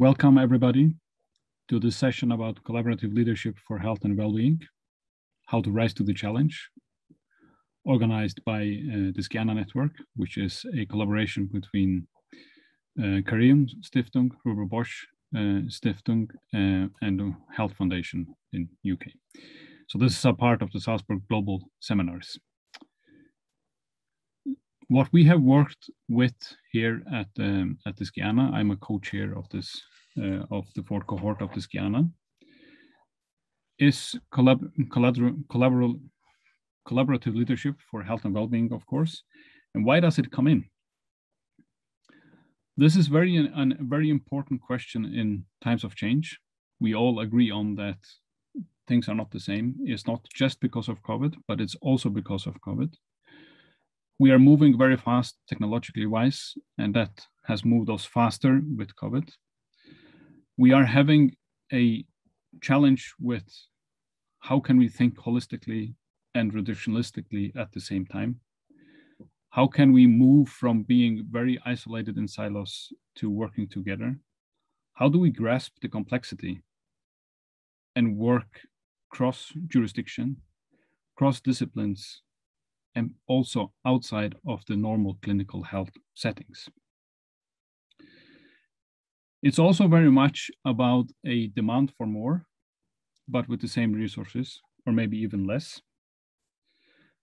Welcome everybody to this session about collaborative leadership for health and well-being, how to rise to the challenge, organized by uh, the Sciana Network, which is a collaboration between uh, Careum Stiftung, Robert Bosch uh, Stiftung, uh, and the Health Foundation in UK. So this is a part of the Salzburg Global Seminars. What we have worked with here at um, at the I'm a co-chair of this Eh, of the fourth cohort of the Sciana, is collab collabor collaborative leadership for health and well-being, of course. And why does it come in? This is very a very important question in times of change. We all agree on that things are not the same. It's not just because of COVID, but it's also because of COVID. We are moving very fast technologically wise, and that has moved us faster with COVID. We are having a challenge with how can we think holistically and reductionistically at the same time? How can we move from being very isolated in silos to working together? How do we grasp the complexity and work cross jurisdiction, cross disciplines, and also outside of the normal clinical health settings? It's also very much about a demand for more, but with the same resources, or maybe even less.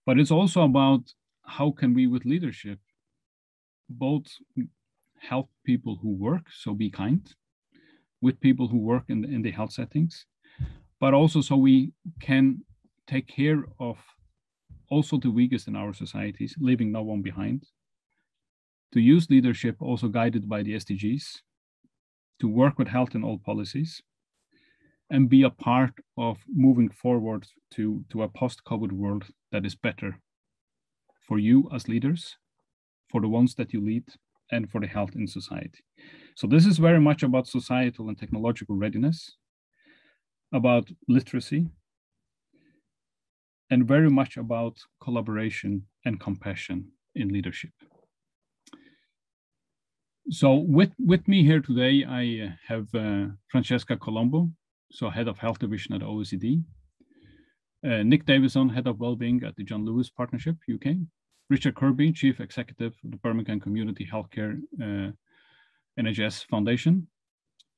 But it's also about how can we, with leadership, both help people who work, so be kind, with people who work in the, in the health settings, but also so we can take care of also the weakest in our societies, leaving no one behind. To use leadership also guided by the SDGs, to work with health in all policies, and be a part of moving forward to, to a post-COVID world that is better for you as leaders, for the ones that you lead, and for the health in society. So this is very much about societal and technological readiness, about literacy, and very much about collaboration and compassion in leadership. So with, with me here today, I have uh, Francesca Colombo, so head of health division at OECD. Uh, Nick Davison, head of well-being at the John Lewis Partnership, UK. Richard Kirby, chief executive of the Birmingham Community Healthcare uh, NHS Foundation.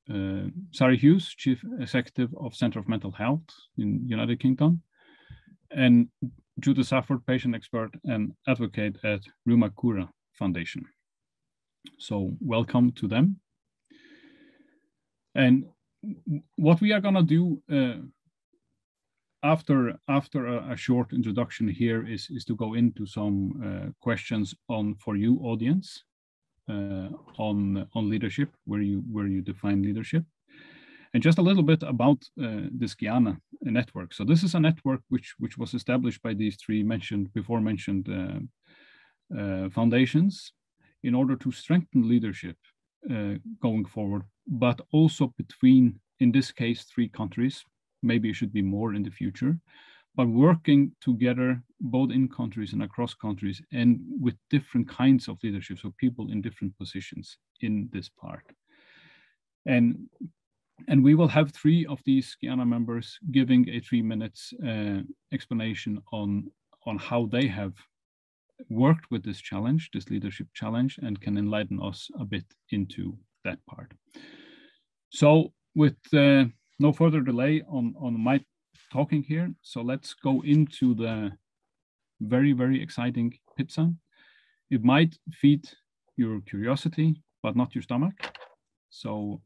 Uh, Sarah Hughes, chief executive of Center of Mental Health in United Kingdom. And Judith Safford, patient expert and advocate at Ruma Cura Foundation. So welcome to them. And what we are going to do uh, after after a, a, short introduction here is is to go into some uh, questions on for you audience uh, on on leadership where you where you define leadership. And just a little bit about uh, the Sciana network. So this is a network which which was established by these three mentioned before mentioned uh, uh, foundations in order to strengthen leadership uh, going forward but also between, in this case, three countries. Maybe it should be more in the future, but working together both in countries and across countries and with different kinds of leadership, so people in different positions in this part. And and we will have three of these Sciana members giving a three minutes uh, explanation on, on how they have worked with this challenge, this leadership challenge, and can enlighten us a bit into that part. So with uh, no further delay on, on my talking here, so let's go into the very, very exciting pizza. It might feed your curiosity, but not your stomach. So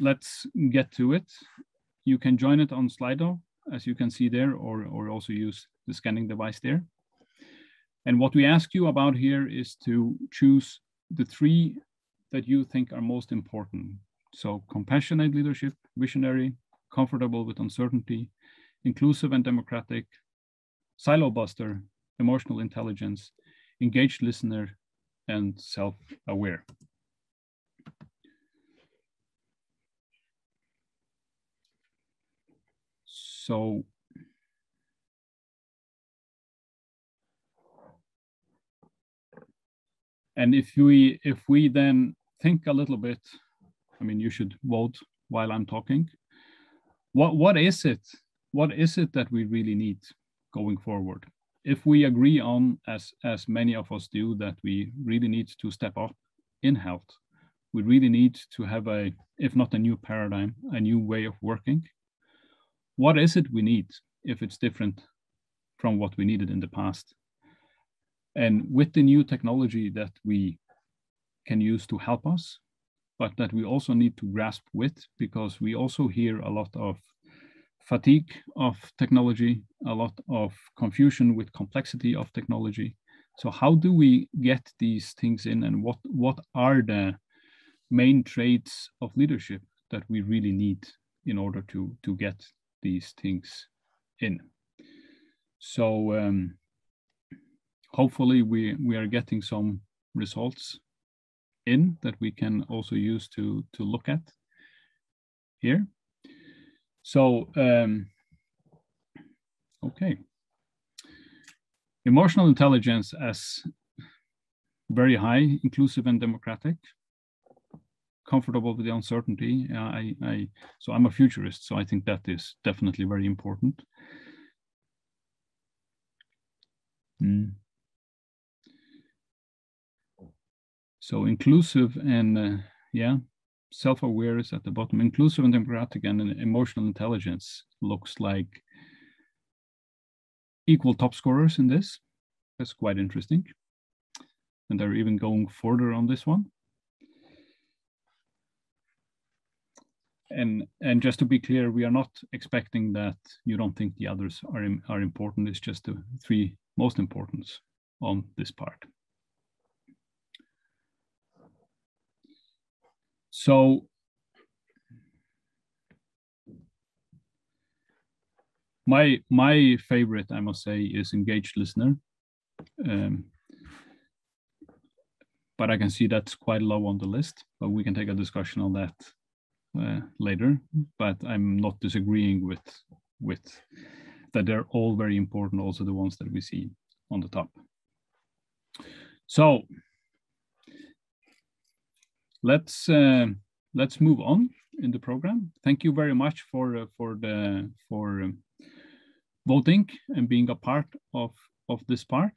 let's get to it. You can join it on Slido, as you can see there, or, or also use the scanning device there. And what we ask you about here is to choose the three that you think are most important. So compassionate leadership, visionary, comfortable with uncertainty, inclusive and democratic, silo buster, emotional intelligence, engaged listener, and self-aware. So and if we if we then think a little bit I mean, you should vote while I'm talking. What what is it? What is it that we really need going forward? If we agree on, as as many of us do, that we really need to step up in health, we really need to have a, if not a new paradigm, a new way of working. What is it we need if it's different from what we needed in the past? And with the new technology that we can use to help us, but that we also need to grasp with because we also hear a lot of fatigue of technology, a lot of confusion with complexity of technology. So how do we get these things in and what, what are the main traits of leadership that we really need in order to, to get these things in? So um, hopefully we, we are getting some results in that we can also use to, to look at here. So, um, okay. Emotional intelligence as very high, inclusive and democratic, comfortable with the uncertainty. I, I, so I'm a futurist, so I think that is definitely very important. Mm. So inclusive and uh, yeah, self-aware is at the bottom. Inclusive and democratic and emotional intelligence looks like equal top scorers in this. That's quite interesting. And they're even going further on this one. And, and just to be clear, we are not expecting that you don't think the others are, are important. It's just the three most important on this part. So my my favorite, I must say, is engaged listener. Um, but I can see that's quite low on the list. But we can take a discussion on that uh, later. But I'm not disagreeing with with that they're all very important. Also, the ones that we see on the top. So let's uh, let's move on in the program. Thank you very much for uh, for the for um, voting and being a part of of this part.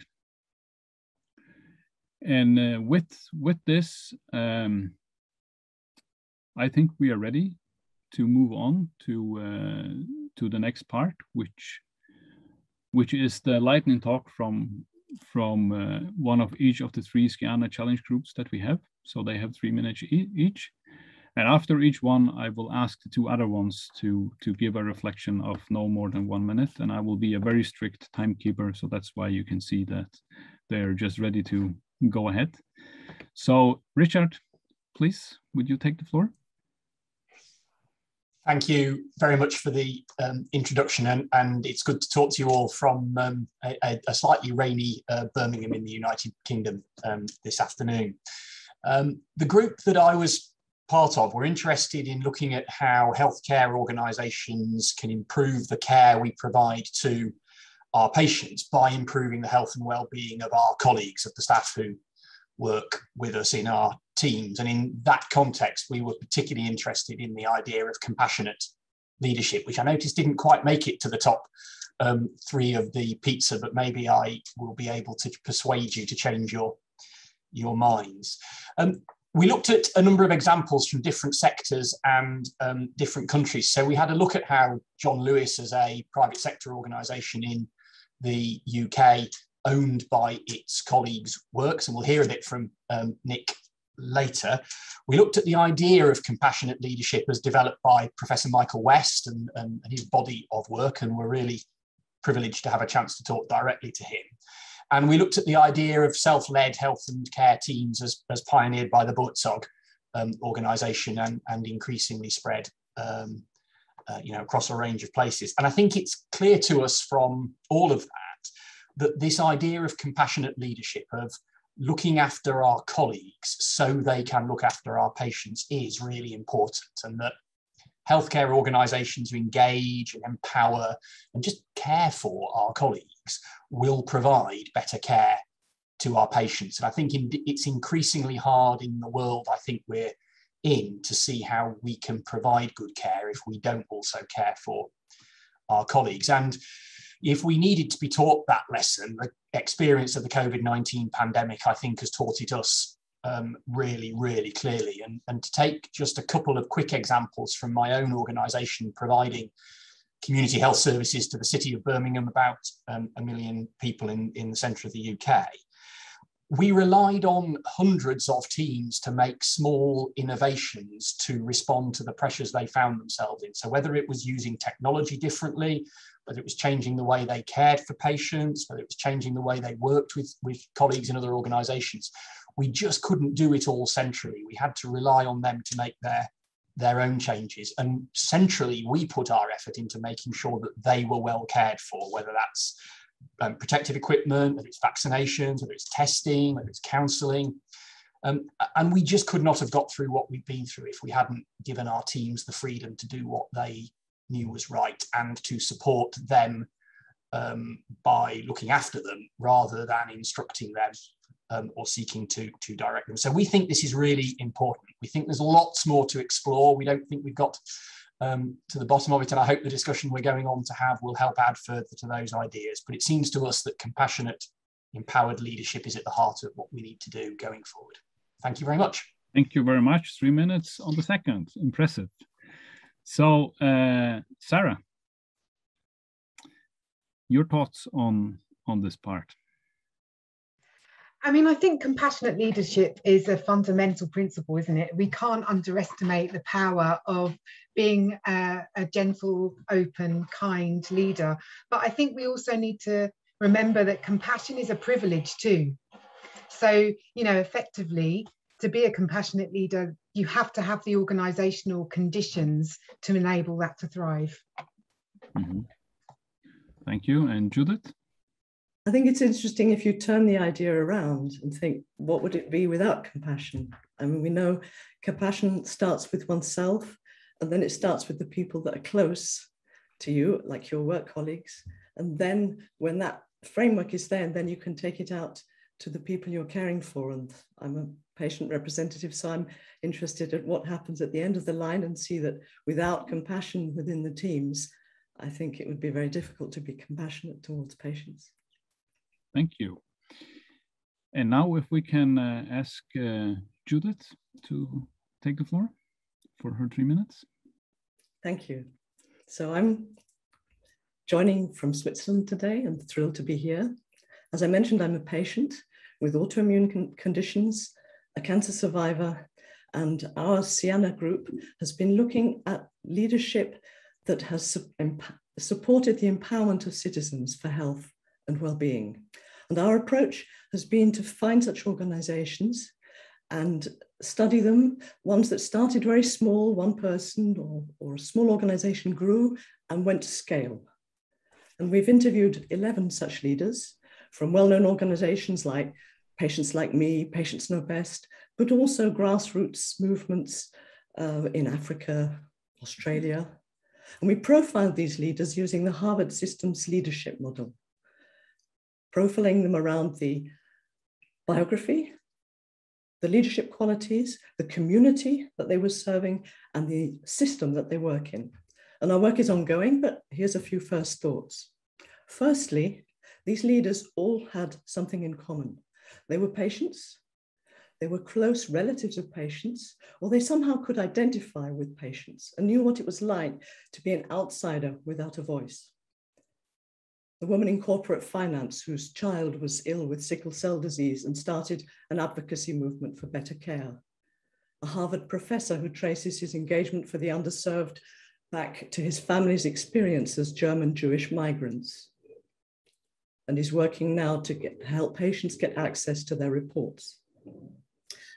And uh, with with this, um, I think we are ready to move on to uh, to the next part, which which is the lightning talk from from uh, one of each of the three Sciana challenge groups that we have. So they have three minutes e each. And after each one, I will ask the two other ones to, to give a reflection of no more than one minute. And I will be a very strict timekeeper. So that's why you can see that they're just ready to go ahead. So Richard, please, would you take the floor? Thank you very much for the um, introduction, and, and it's good to talk to you all from um, a, a, slightly rainy uh, Birmingham in the United Kingdom um, this afternoon. Um, the group that I was part of were interested in looking at how healthcare organisations can improve the care we provide to our patients by improving the health and well-being of our colleagues, of the staff who work with us in our teams. And in that context, we were particularly interested in the idea of compassionate leadership, which I noticed didn't quite make it to the top um, three of the pizza, but maybe I will be able to persuade you to change your, your minds. Um, we looked at a number of examples from different sectors and um, different countries. So we had a look at how John Lewis, as a private sector organisation in the UK, owned by its colleagues, works, and we'll hear a bit from um, Nick later. We looked at the idea of compassionate leadership as developed by Professor Michael West and, and, and his body of work, and we're really privileged to have a chance to talk directly to him. And we looked at the idea of self-led health and care teams as, as pioneered by the Buurtzorg um, organisation and, and increasingly spread um, uh, you know, across a range of places. And I think it's clear to us from all of that that this idea of compassionate leadership, of looking after our colleagues so they can look after our patients is really important and that healthcare organizations who engage and empower and just care for our colleagues will provide better care to our patients. And I think it's increasingly hard in the world I think we're in to see how we can provide good care if we don't also care for our colleagues. And if we needed to be taught that lesson, the experience of the COVID 19 pandemic, I think, has taught it us um, really, really clearly. And, and to take just a couple of quick examples from my own organisation providing community health services to the city of Birmingham, about um, a million people in, in the centre of the UK we relied on hundreds of teams to make small innovations to respond to the pressures they found themselves in. So whether it was using technology differently, whether it was changing the way they cared for patients, whether it was changing the way they worked with, with colleagues in other organizations, we just couldn't do it all centrally. We had to rely on them to make their, their own changes. And centrally, we put our effort into making sure that they were well cared for, whether that's um, protective equipment, whether it's vaccinations, whether it's testing, whether it's counselling. Um, and we just could not have got through what we've been through if we hadn't given our teams the freedom to do what they knew was right and to support them um, by looking after them rather than instructing them um, or seeking to, to direct them. So we think this is really important. We think there's lots more to explore. We don't think we've got um, to the bottom of it. And I hope the discussion we're going on to have will help add further to those ideas. But it seems to us that compassionate, empowered leadership is at the heart of what we need to do going forward. Thank you very much. Thank you very much. Three minutes on the second. Impressive. So, uh, Sarah, your thoughts on on this part? I mean, I think compassionate leadership is a fundamental principle, isn't it? We can't underestimate the power of being a, a, gentle, open, kind leader. But I think we also need to remember that compassion is a privilege too. So, you know, effectively, to be a compassionate leader, you have to have the organizational conditions to enable that to thrive. Mm -hmm. Thank you. And Judith? I think it's interesting if you turn the idea around and think, what would it be without compassion? I mean, we know compassion starts with oneself, and then it starts with the people that are close to you, like your work colleagues. And then when that framework is there, then you can take it out to the people you're caring for. And I'm a patient representative, so I'm interested at what happens at the end of the line and see that without compassion within the teams, I think it would be very difficult to be compassionate towards patients. Thank you. And now if we can uh, ask uh, Judith to take the floor for her three minutes. Thank you. So I'm joining from Switzerland today and thrilled to be here. As I mentioned, I'm a patient with autoimmune con conditions, a cancer survivor, and our Sciana group has been looking at leadership that has su supported the empowerment of citizens for health and well-being. And our approach has been to find such organizations and study them, ones that started very small, one person or, or a small organization grew and went to scale. And we've interviewed 11 such leaders from well-known organizations like Patients Like Me, Patients Know Best, but also grassroots movements uh, in Africa, Australia. And we profiled these leaders using the Harvard Systems Leadership Model profiling them around the biography, the leadership qualities, the community that they were serving, and the system that they work in. And our work is ongoing, but here's a few first thoughts. Firstly, these leaders all had something in common. They were patients, they were close relatives of patients, or they somehow could identify with patients and knew what it was like to be an outsider without a voice a woman in corporate finance whose child was ill with sickle cell disease and started an advocacy movement for better care. A Harvard professor who traces his engagement for the underserved back to his family's experience as German Jewish migrants and is working now to get, help patients get access to their reports.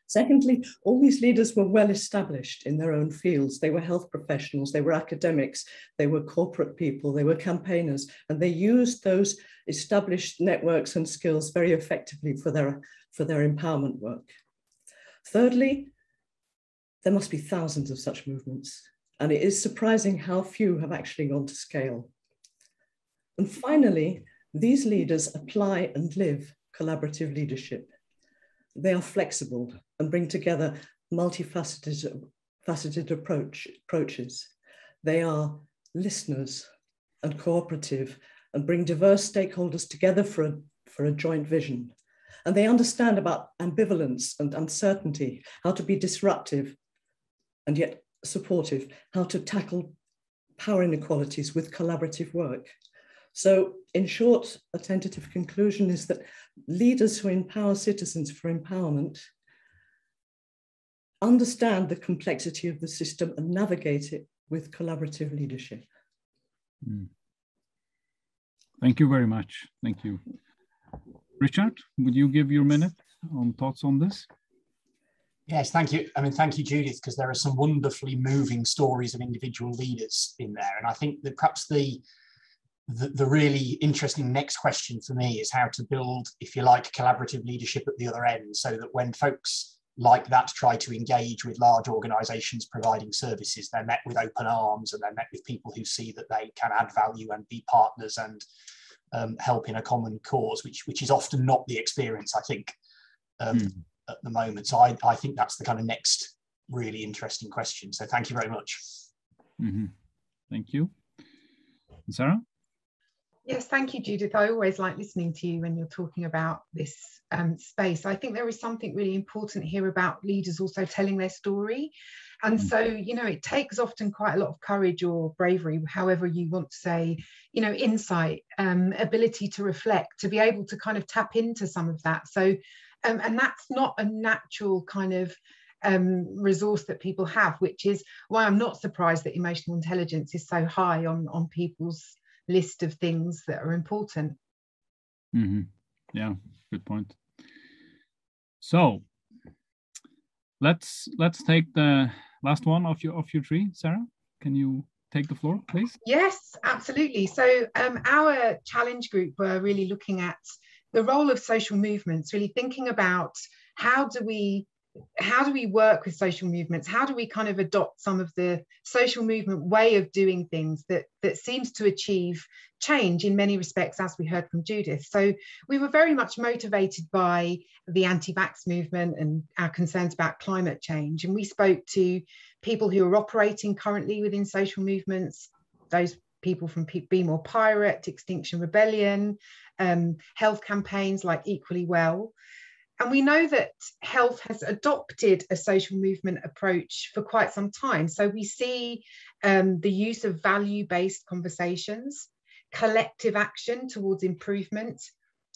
Secondly, all these leaders were well established in their own fields. They were health professionals, they were academics, they were corporate people, they were campaigners, and they used those established networks and skills very effectively for their, for their empowerment work. Thirdly, there must be thousands of such movements, and it is surprising how few have actually gone to scale. And finally, these leaders apply and live collaborative leadership. They are flexible and bring together multifaceted faceted approach, approaches. They are listeners and cooperative and bring diverse stakeholders together for a, for a joint vision. And they understand about ambivalence and uncertainty, how to be disruptive and yet supportive, how to tackle power inequalities with collaborative work. So in short, a tentative conclusion is that leaders who empower citizens for empowerment understand the complexity of the system and navigate it with collaborative leadership. Mm. Thank you very much. Thank you. Richard, would you give your minute on thoughts on this? Yes, thank you. I mean, thank you, Judith, because there are some wonderfully moving stories of individual leaders in there. And I think that perhaps the, the, the really interesting next question for me is how to build, if you like, collaborative leadership at the other end so that when folks like that try to engage with large organizations providing services. They're met with open arms and they're met with people who see that they can add value and be partners and um, help in a common cause, which, which is often not the experience, I think, um, mm. at the moment. So I, I think that's the kind of next really interesting question. So thank you very much. Mm -hmm. Thank you. Sarah? Yes, thank you, Judith. I always like listening to you when you're talking about this um, space. I think there is something really important here about leaders also telling their story. And mm. so, you know, it takes often quite a lot of courage or bravery, however you want to say, you know, insight, um, ability to reflect, to be able to kind of tap into some of that. So, um, and that's not a natural kind of um, resource that people have, which is why I'm not surprised that emotional intelligence is so high on, on people's list of things that are important. Mm-hmm. Yeah, good point. So let's let's take the last one of your of your tree, Sarah. Can you take the floor, please? Yes, absolutely. So um, our challenge group were really looking at the role of social movements, really thinking about how do we how do we work with social movements? How do we kind of adopt some of the social movement way of doing things that, that seems to achieve change in many respects, as we heard from Judith? So we were very much motivated by the anti-vax movement and our concerns about climate change. And we spoke to people who are operating currently within social movements, those people from Be More Pirate, Extinction Rebellion, um, health campaigns like Equally Well. And we know that health has adopted a social movement approach for quite some time. So we see um, the use of value based conversations, collective action towards improvement,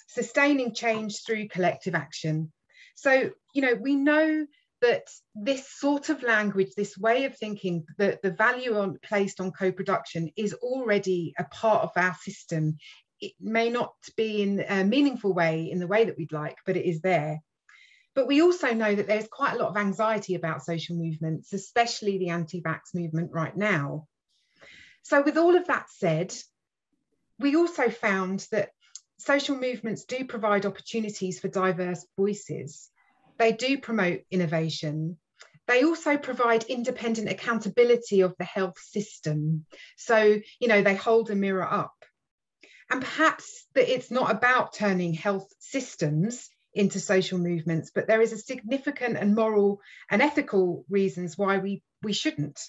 sustaining change through collective action. So, you know, we know that this sort of language, this way of thinking, that the value on, placed on co production is already a part of our system it may not be in a meaningful way in the way that we'd like, but it is there. But we also know that there's quite a lot of anxiety about social movements, especially the anti vax movement right now. So, with all of that said, we also found that social movements do provide opportunities for diverse voices. They do promote innovation. They also provide independent accountability of the health system. So, you know, they hold a mirror up and perhaps that it's not about turning health systems into social movements, but there is a significant and moral and ethical reasons why we, we shouldn't.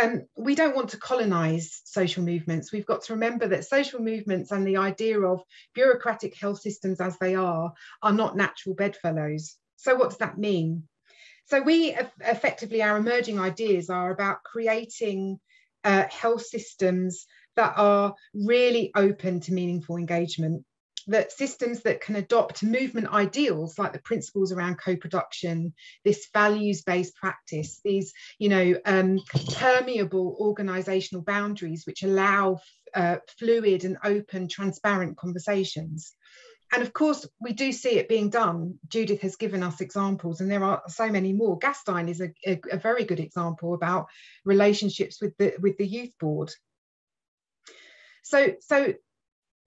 Um, we don't want to colonize social movements. We've got to remember that social movements and the idea of bureaucratic health systems as they are are not natural bedfellows. So, what does that mean? So, we effectively, our emerging ideas are about creating uh, health systems that are really open to meaningful engagement that systems that can adopt movement ideals like the principles around co-production this values-based practice these you know um, permeable organizational boundaries which allow uh, fluid and open transparent conversations. And of course we do see it being done. Judith has given us examples and there are so many more. Gastein is a, a, a very good example about relationships with the with the youth board so, so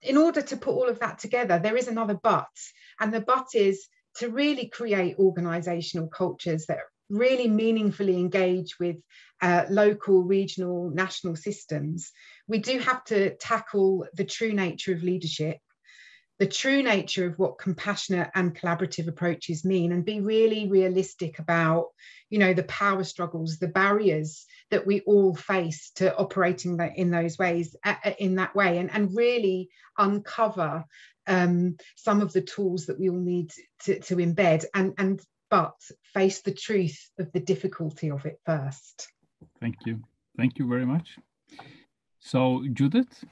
in order to put all of that together, there is another but, and the but is to really create organizational cultures that really meaningfully engage with uh, local, regional, national systems. We do have to tackle the true nature of leadership. The true nature of what compassionate and collaborative approaches mean and be really realistic about you know the power struggles the barriers that we all face to operating in those ways in that way and, and really uncover um, some of the tools that we all need to, to embed and and but face the truth of the difficulty of it first. Thank you. Thank you very much. So judith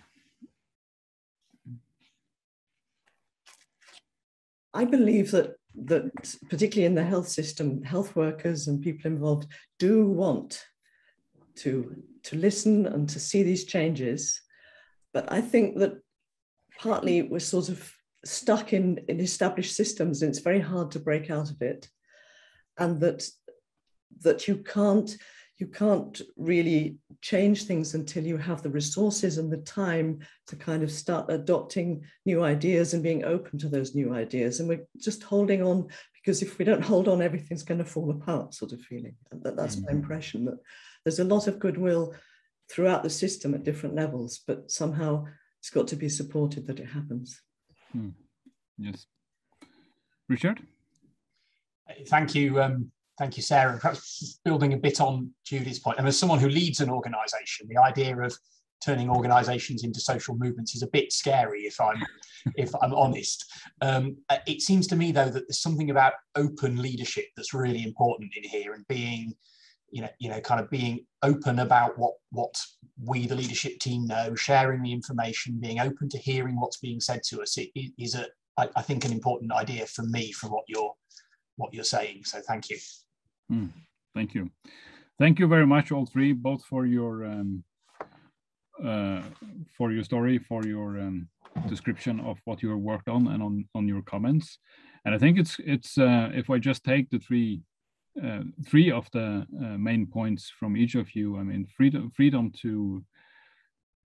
I believe that that particularly in the health system, health workers and people involved do want to, to listen and to see these changes. But I think that partly we're sort of stuck in, in established systems and it's very hard to break out of it. And that that you can't you can't really change things until you have the resources and the time to kind of start adopting new ideas and being open to those new ideas. And we're just holding on because if we don't hold on, everything's going to fall apart, sort of feeling. That, that's my mm-hmm. impression that there's a lot of goodwill throughout the system at different levels, but somehow it's got to be supported that it happens. Hmm. Yes. Richard? Thank you. Um, Thank you, Sarah. Perhaps building a bit on Judy's point, and as someone who leads an organisation, the idea of turning organisations into social movements is a bit scary, if I'm if I'm honest. Um, it seems to me, though, that there's something about open leadership that's really important in here, and being, you know, you know, kind of being open about what what we, the leadership team, know, sharing the information, being open to hearing what's being said to us. It is a, I, I think, an important idea for me from what you're what you're saying. So, thank you. Mm, thank you. Thank you very much, all three, both for your um, uh, for your story, for your um, description of what you have worked on, and on on your comments. And I think it's it's uh, if I just take the three uh, three of the uh, main points from each of you. I mean, freedom freedom to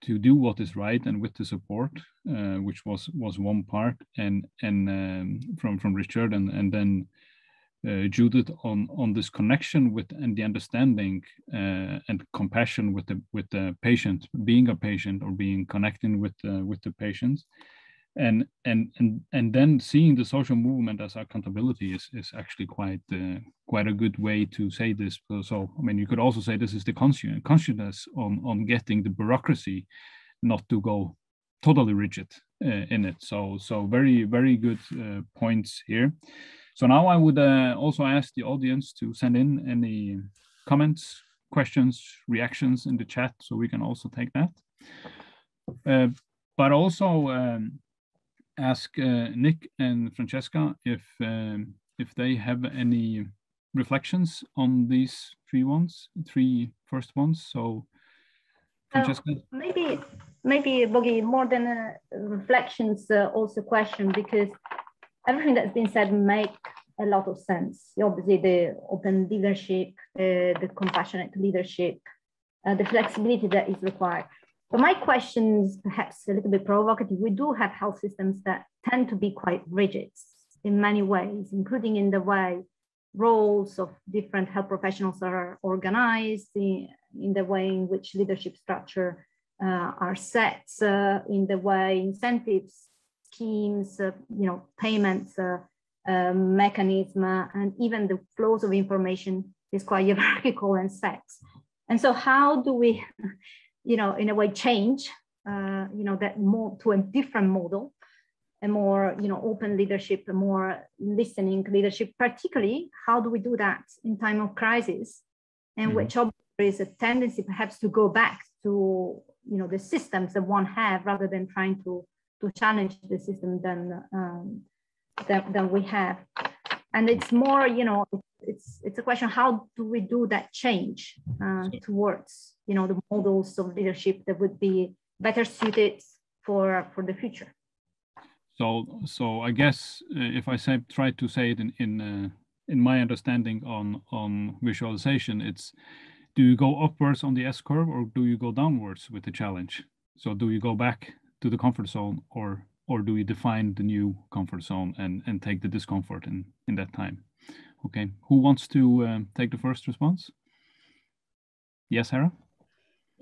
to do what is right and with the support, uh, which was was one part, and and um, from from Richard, and and then uh, Judith on on this connection with and the understanding uh, and compassion with the with the patient, being a patient or being connecting with uh, with the patients, and and and and then seeing the social movement as accountability is is actually quite uh, quite a good way to say this. So I mean, you could also say this is the consciousness on on getting the bureaucracy not to go totally rigid uh, in it. So so very very good uh, points here. So now I would uh, also ask the audience to send in any comments, questions, reactions in the chat, so we can also take that. Uh, but also um, ask uh, Nick and Francesca if um, if they have any reflections on these three ones, three first ones. So, Francesca, maybe maybe Bogi more than uh, reflections, uh, also question because everything that's been said make a lot of sense. Obviously, the open leadership, uh, the compassionate leadership, uh, the flexibility that is required. But my question is perhaps a little bit provocative. We do have health systems that tend to be quite rigid in many ways, including in the way roles of different health professionals are organized, in, in the way in which leadership structure uh, are set, uh, in the way incentives schemes, uh, you know, payments uh, um, mechanism, uh, and even the flows of information is quite hierarchical and set. And so how do we, you know, in a way change, uh, you know, that more to a different model, a more, you know, open leadership, a more listening leadership, particularly how do we do that in time of crisis and mm-hmm. which there is a tendency perhaps to go back to, you know, the systems that one have rather than trying to to challenge the system than, um, than, than we have. And it's more, you know, it's it's a question how do we do that change uh, towards you know the models of leadership that would be better suited for for the future? So so i guess uh, if i say try to say it in in uh, in my understanding on on visualization it's do you go upwards on the s curve or do you go downwards with the challenge? So do you go back to the comfort zone or or do we define the new comfort zone and and take the discomfort in in that time? Okay. Who wants to um, take the first response? Yes sarah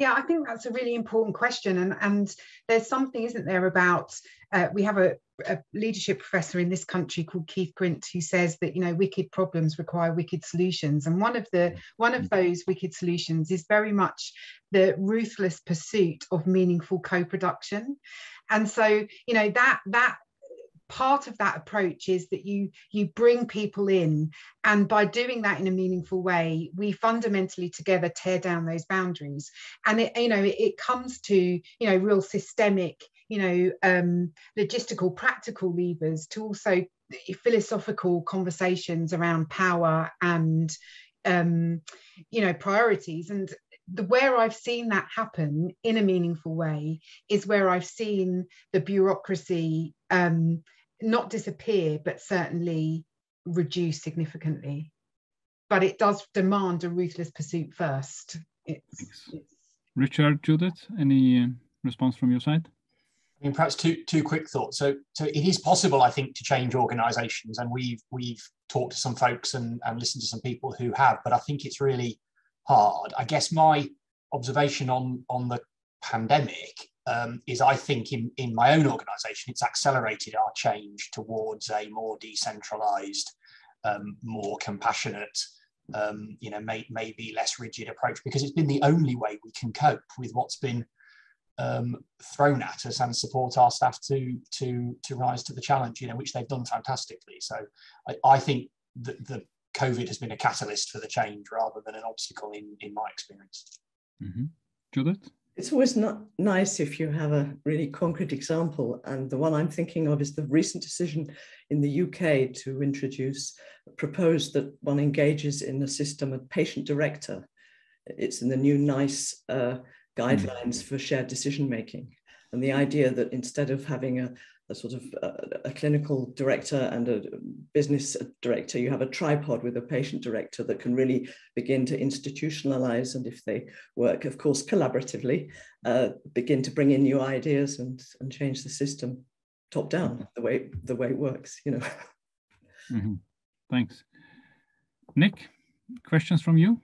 Yeah, I think that's a really important question. And, and there's something, isn't there, about uh, we have a, a, leadership professor in this country called Keith Grint who says that, you know, wicked problems require wicked solutions. And one of the one of those wicked solutions is very much the ruthless pursuit of meaningful co-production. And so, you know, that that part of that approach is that you you bring people in and by doing that in a meaningful way we fundamentally together tear down those boundaries. And it you know it, it comes to you know real systemic you know um, logistical practical levers to also philosophical conversations around power and um, you know priorities. And the where I've seen that happen in a meaningful way is where I've seen the bureaucracy um, not disappear, but certainly reduce significantly. But it does demand a ruthless pursuit first. It's, it's... Richard, Judith, any uh, response from your side? I mean, perhaps two two quick thoughts. So, so it is possible, I think, to change organisations, and we've we've talked to some folks and, and listened to some people who have, but I think it's really hard. I guess my observation on on the pandemic um, is I think in, in my own organization, it's accelerated our change towards a more decentralized, um, more compassionate, um, you know, may, maybe less rigid approach because it's been the only way we can cope with what's been um, thrown at us and support our staff to to to rise to the challenge, you know, which they've done fantastically. So I, I think that the COVID has been a catalyst for the change rather than an obstacle in in my experience. Mm-hmm. Judith? It's always not nice if you have a really concrete example. And the one I'm thinking of is the recent decision in the UK to introduce, propose that one engages in a system of patient director. It's in the new NICE uh, guidelines mm. for shared decision making. And the idea that instead of having a, a sort of a, uh, a, clinical director and a business director, you have a tripod with a patient director that can really begin to institutionalize and if they work, of course, collaboratively, uh, begin to bring in new ideas and, and change the system top down the way the way it works, you know. Mm-hmm. Thanks. Nick, questions from you?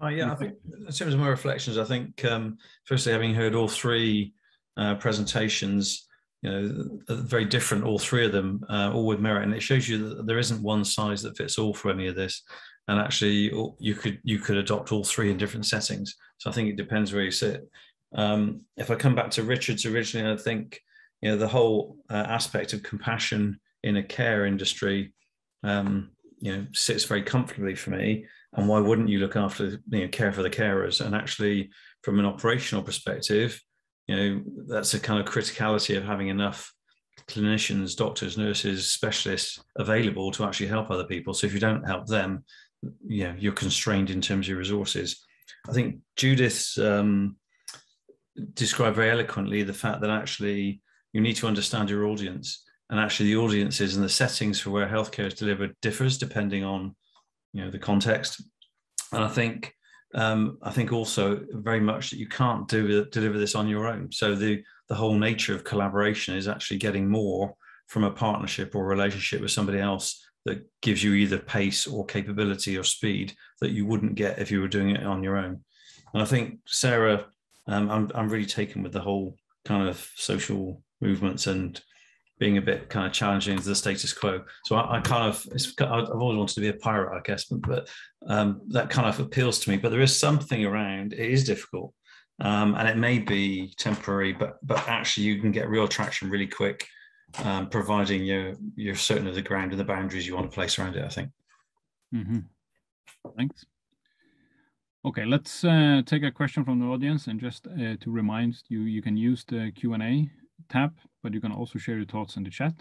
Oh, yeah, I think in terms of my reflections, I think um, firstly, having heard all three uh, presentations, you know, very different, all three of them, uh, all with merit, and it shows you that there isn't one size that fits all for any of this. And actually, you could you could adopt all three in different settings. So I think it depends where you sit. Um, if I come back to Richard's originally, I think you know the whole uh, aspect of compassion in a care industry, um, you know, sits very comfortably for me. And why wouldn't you look after, you know, care for the carers? And actually, from an operational perspective, you know that's a kind of criticality of having enough clinicians doctors nurses specialists available to actually help other people. So if you don't help them you know you're constrained in terms of your resources. I think judith um, described very eloquently the fact that actually you need to understand your audience and actually the audiences and the settings for where healthcare is delivered differs depending on you know the context. And i think um, I think also very much that you can't do deliver this on your own. So the the whole nature of collaboration is actually getting more from a partnership or relationship with somebody else that gives you either pace or capability or speed that you wouldn't get if you were doing it on your own. And I think Sarah, um, I'm I'm really taken with the whole kind of social movements and being a bit kind of challenging to the status quo. So I, I kind of, I've always wanted to be a pirate, I guess, but, but um, that kind of appeals to me. But there is something around. It is difficult, um, and it may be temporary, but but actually you can get real traction really quick, um, providing you're you're certain of the ground and the boundaries you want to place around it. I think. Mm-hmm. Thanks. Okay, let's uh, take a question from the audience, and just uh, to remind you, you can use the Q and A tab, but you can also share your thoughts in the chat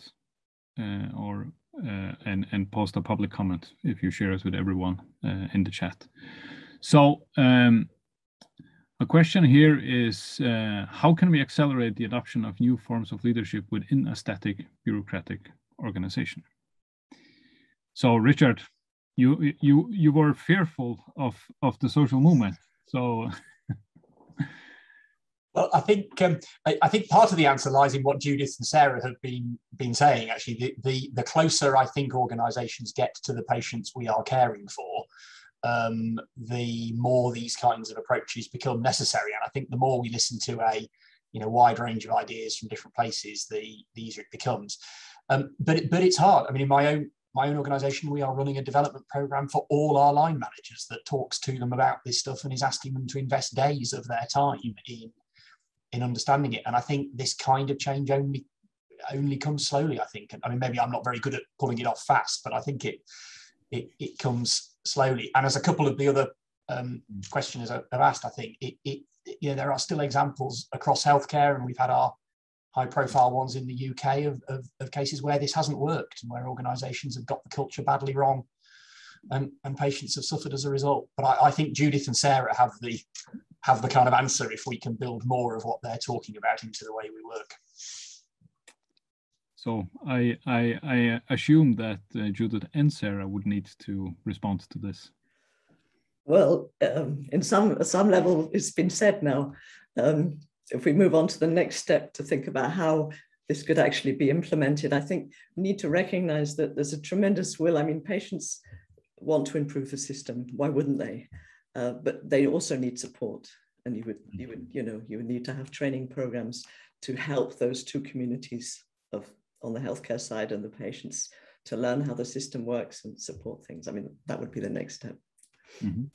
uh, or uh, and and post a public comment if you share it with everyone uh, in the chat. So um, a question here is uh, how can we accelerate the adoption of new forms of leadership within a static bureaucratic organization? So Richard, you you you were fearful of of the social movement. So Well, I think um, I, I, think part of the answer lies in what Judith and Sarah have been been saying. Actually, the the, the closer I think organisations get to the patients we are caring for, um, the more these kinds of approaches become necessary. And I think the more we listen to a you know wide range of ideas from different places, the, the easier it becomes. Um, but it, but it's hard. I mean, in my own my own organization, we are running a development program for all our line managers that talks to them about this stuff and is asking them to invest days of their time in in understanding it. And I think this kind of change only only comes slowly. I think. I mean, maybe I'm not very good at pulling it off fast, but I think it it, it comes slowly. And as a couple of the other um, questioners have asked, I think it, it you know there are still examples across healthcare, and we've had our high profile ones in the UK of, of, of, cases where this hasn't worked and where organizations have got the culture badly wrong and, and patients have suffered as a result. But I, I, think Judith and Sarah have the have the kind of answer if we can build more of what they're talking about into the way we work. So I, I, I assume that uh, Judith and Sarah would need to respond to this. Well, um, in some some level, it's been said now. Um, if we move on to the next step to think about how this could actually be implemented, I think we need to recognize that there's a tremendous will. I mean, patients want to improve the system. Why wouldn't they? Uh, but they also need support. And you would, you would, you know, you would need to have training programs to help those two communities of on the healthcare side and the patients to learn how the system works and support things. I mean, that would be the next step. Mm -hmm.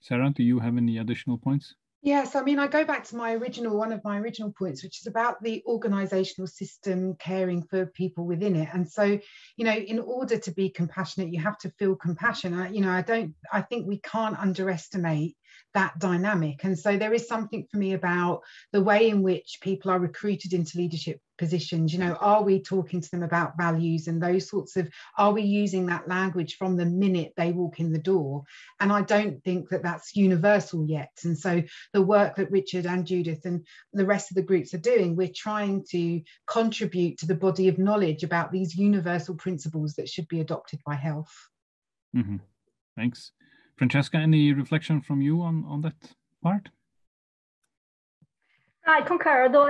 Sarah, do you have any additional points? Yes, I mean, I go back to my original, one of my original points, which is about the organizational system caring for people within it. And so, you know, in order to be compassionate, you have to feel compassion. I, you know, I don't, I think we can't underestimate that dynamic. And so there is something for me about the way in which people are recruited into leadership positions. You know, are we talking to them about values and those sorts of, are we using that language from the minute they walk in the door? And I don't think that that's universal yet. And so the work that Richard and Judith and the rest of the groups are doing, we're trying to contribute to the body of knowledge about these universal principles that should be adopted by health. Mm -hmm. Thanks. Francesca, any reflection from you on, on that part? I concur, although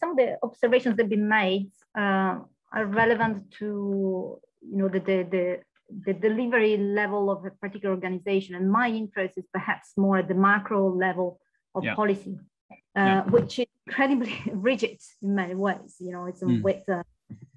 some of the observations that have been made uh, are relevant to you know the, the, the, the, delivery level of a particular organization. And my interest is perhaps more at the macro level of yeah. policy, uh, yeah. which is incredibly rigid in many ways. You know, it's mm. with uh,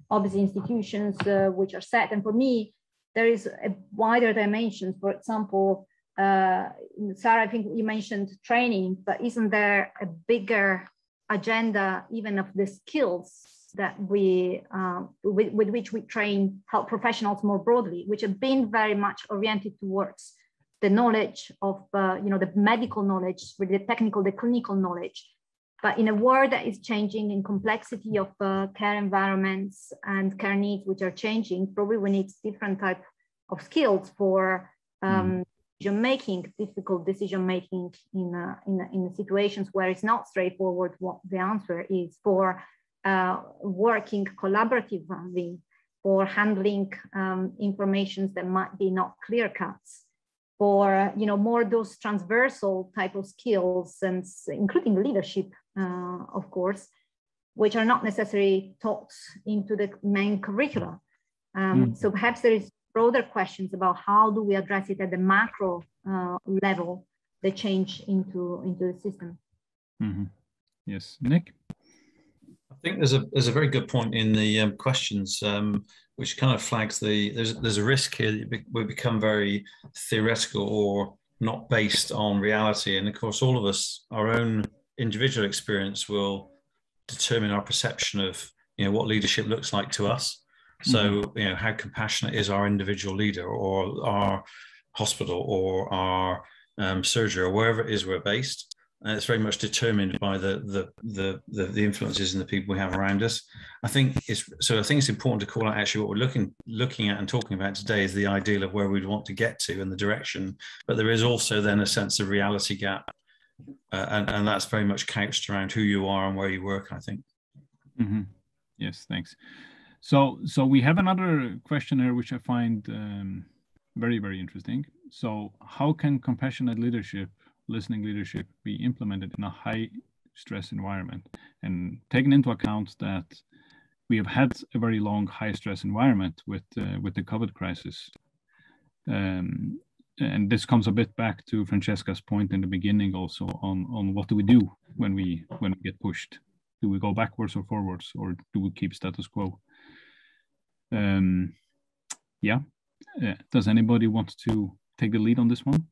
obviously institutions uh, which are set. And for me, there is a wider dimension. For example, uh, Sarah, I think you mentioned training, but isn't there a bigger agenda even of the skills that we uh, with, with, which we train health professionals more broadly, which have been very much oriented towards the knowledge of uh, you know the medical knowledge, with the technical, the clinical knowledge. But in a world that is changing in complexity of uh, care environments and care needs, which are changing, probably we need different type of skills for um, mm. Decision making, difficult decision making in, uh, in, in situations where it's not straightforward what the answer is for uh, working collaboratively, for handling um, informations that might be not clear cuts, for you know more those transversal type of skills and including leadership, uh, of course, which are not necessarily taught into the main curricula. Um, mm. So perhaps there is broader questions about how do we address it at the macro uh, level, the change into, into the system. Mm-hmm. Yes, Nick? I think there's a there's a very good point in the um, questions, um, which kind of flags the there's there's a risk here that we become very theoretical or not based on reality, and of course, all of us, our own individual experience will determine our perception of you know what leadership looks like to us. So, mm-hmm. you know, how compassionate is our individual leader or our hospital or our um, surgery or wherever it is we're based? And it's very much determined by the, the, the the the influences and the people we have around us. I think it's so. I think it's important to call out actually what we're looking looking at and talking about today is the ideal of where we'd want to get to and the direction. But there is also then a sense of reality gap, uh, and and that's very much couched around who you are and where you work. I think. Mm-hmm. Yes, thanks. So, so we have another question here, which I find um, very, very interesting. So how can compassionate leadership, listening leadership be implemented in a high stress environment? And taking into account that we have had a very long high stress environment with, uh, with the COVID crisis. Um, and this comes a bit back to Francesca's point in the beginning also on on what do we do when we when we get pushed do we go backwards or forwards or do we keep status quo um yeah. Uh, does anybody want to take the lead on this one?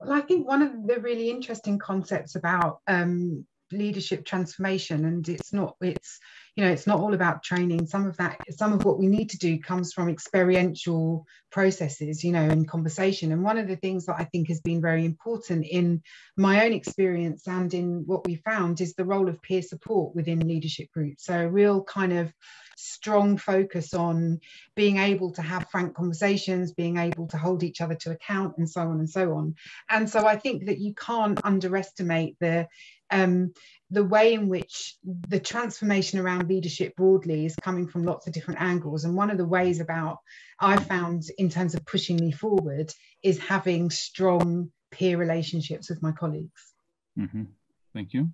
Well i think one of the really interesting concepts about um leadership transformation and it's not it's you know it's not all about training. Some of that some of what we need to do comes from experiential processes you know in conversation. And one of the things that i think has been very important in my own experience and in what we found is the role of peer support within leadership groups. So a real kind of strong focus on being able to have frank conversations, being able to hold each other to account, and so on and so on. And so I think that you can't underestimate the um, the way in which the transformation around leadership broadly is coming from lots of different angles. And one of the ways about I found in terms of pushing me forward is having strong peer relationships with my colleagues. Mm-hmm. Thank you.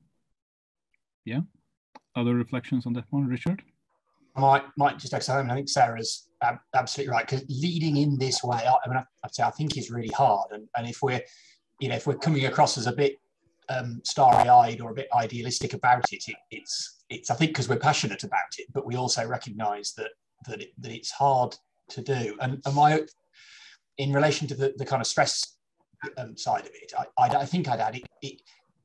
Yeah. Other reflections on that one, Richard? I might might just echo home. I think Sarah's ab- absolutely right because leading in this way, I, I mean, I, I'd say I think is really hard. And, and if we're, you know, if we're coming across as a bit um, starry-eyed or a bit idealistic about it, it it's it's I think because we're passionate about it, but we also recognise that that it, that it's hard to do. And, and my in relation to the, the kind of stress um, side of it, I, I, I think I'd add it, it,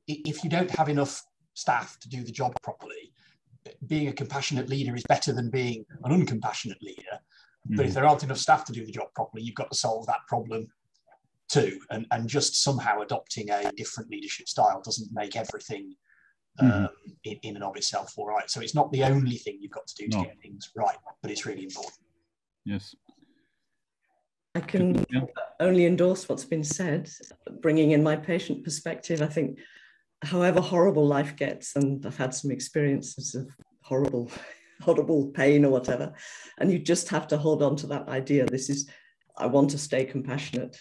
if you don't have enough staff to do the job properly, being a compassionate leader is better than being an uncompassionate leader. Mm. But if hmm. there aren't enough staff to do the job properly, you've got to solve that problem too. And, and just somehow adopting a different leadership style doesn't make everything mm. um, in, in, and of itself all right. So it's not the only thing you've got to do to no. get things right, but it's really important. Yes. I can yeah. only endorse what's been said. Bringing in my patient perspective, I think however horrible life gets, and I've had some experiences of horrible, horrible pain or whatever, and you just have to hold on to that idea. This is, I want to stay compassionate.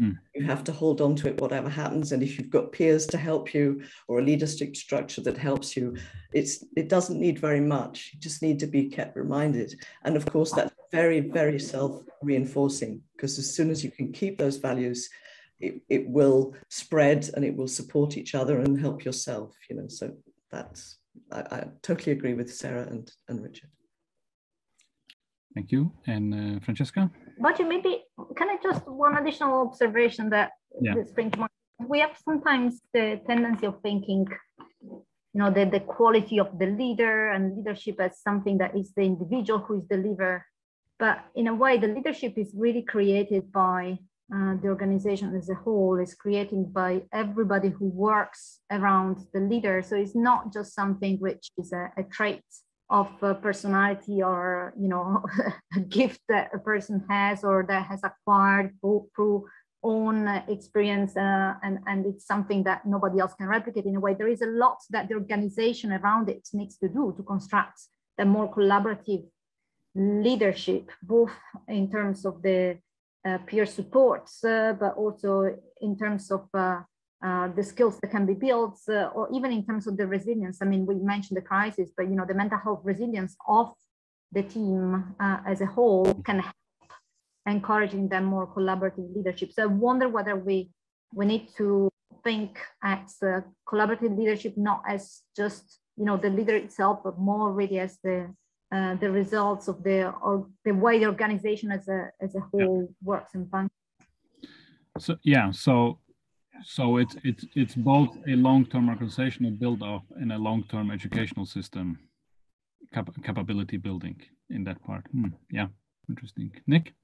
Mm. You have to hold on to it, whatever happens. And if you've got peers to help you or a leadership structure that helps you, it's it doesn't need very much. You just need to be kept reminded. And of course, that's very, very self-reinforcing because as soon as you can keep those values, it, it will spread and it will support each other and help yourself, you know. So that's I, I totally agree with Sarah and, and Richard. Thank you. And uh, Francesca? But maybe, can I just one additional observation that, yeah. that springs to mind? We have sometimes the tendency of thinking, you know, the, the quality of the leader and leadership as something that is the individual who is the leader. But in a way, the leadership is really created by uh, the organization as a whole is created by everybody who works around the leader. So it's not just something which is a, a trait of personality or you know a gift that a person has or that has acquired through own experience uh, and, and it's something that nobody else can replicate in a way. There is a lot that the organization around it needs to do to construct a more collaborative leadership, both in terms of the uh, peer supports, uh, but also in terms of uh, the skills that can be built, or even in terms of the resilience. I mean, we mentioned the crisis, but you know, the mental health resilience of the team as a whole can help encouraging them more collaborative leadership. So I wonder whether we we need to think as collaborative leadership not as just you know the leader itself, but more really as the uh, the results of the or the way the organization as a as a whole yeah. works and functions. So yeah, so so it's it's it's both a long-term organizational build-up and a long-term educational system cap capability building in that part. Hmm. Yeah, interesting. Nick.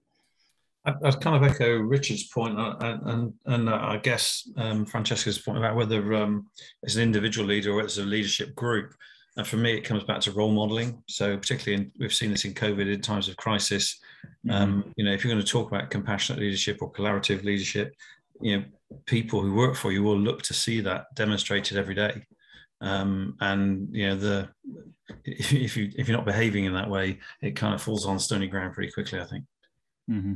I, I kind of echo Richard's uh, and and, and uh, I guess um, Francesca's point about whether um, it's an individual leader or it's a leadership group. And for me, it comes back to role modeling. So particularly, in, we've seen this in COVID in times of crisis. Mm-hmm. Um, you know, if you're going to talk about compassionate leadership or collaborative leadership, you know, people who work for you will look to see that demonstrated every day. Um, and you know, the if you if you're not behaving in that way, it kind of falls on stony ground pretty quickly. I think. Mm-hmm.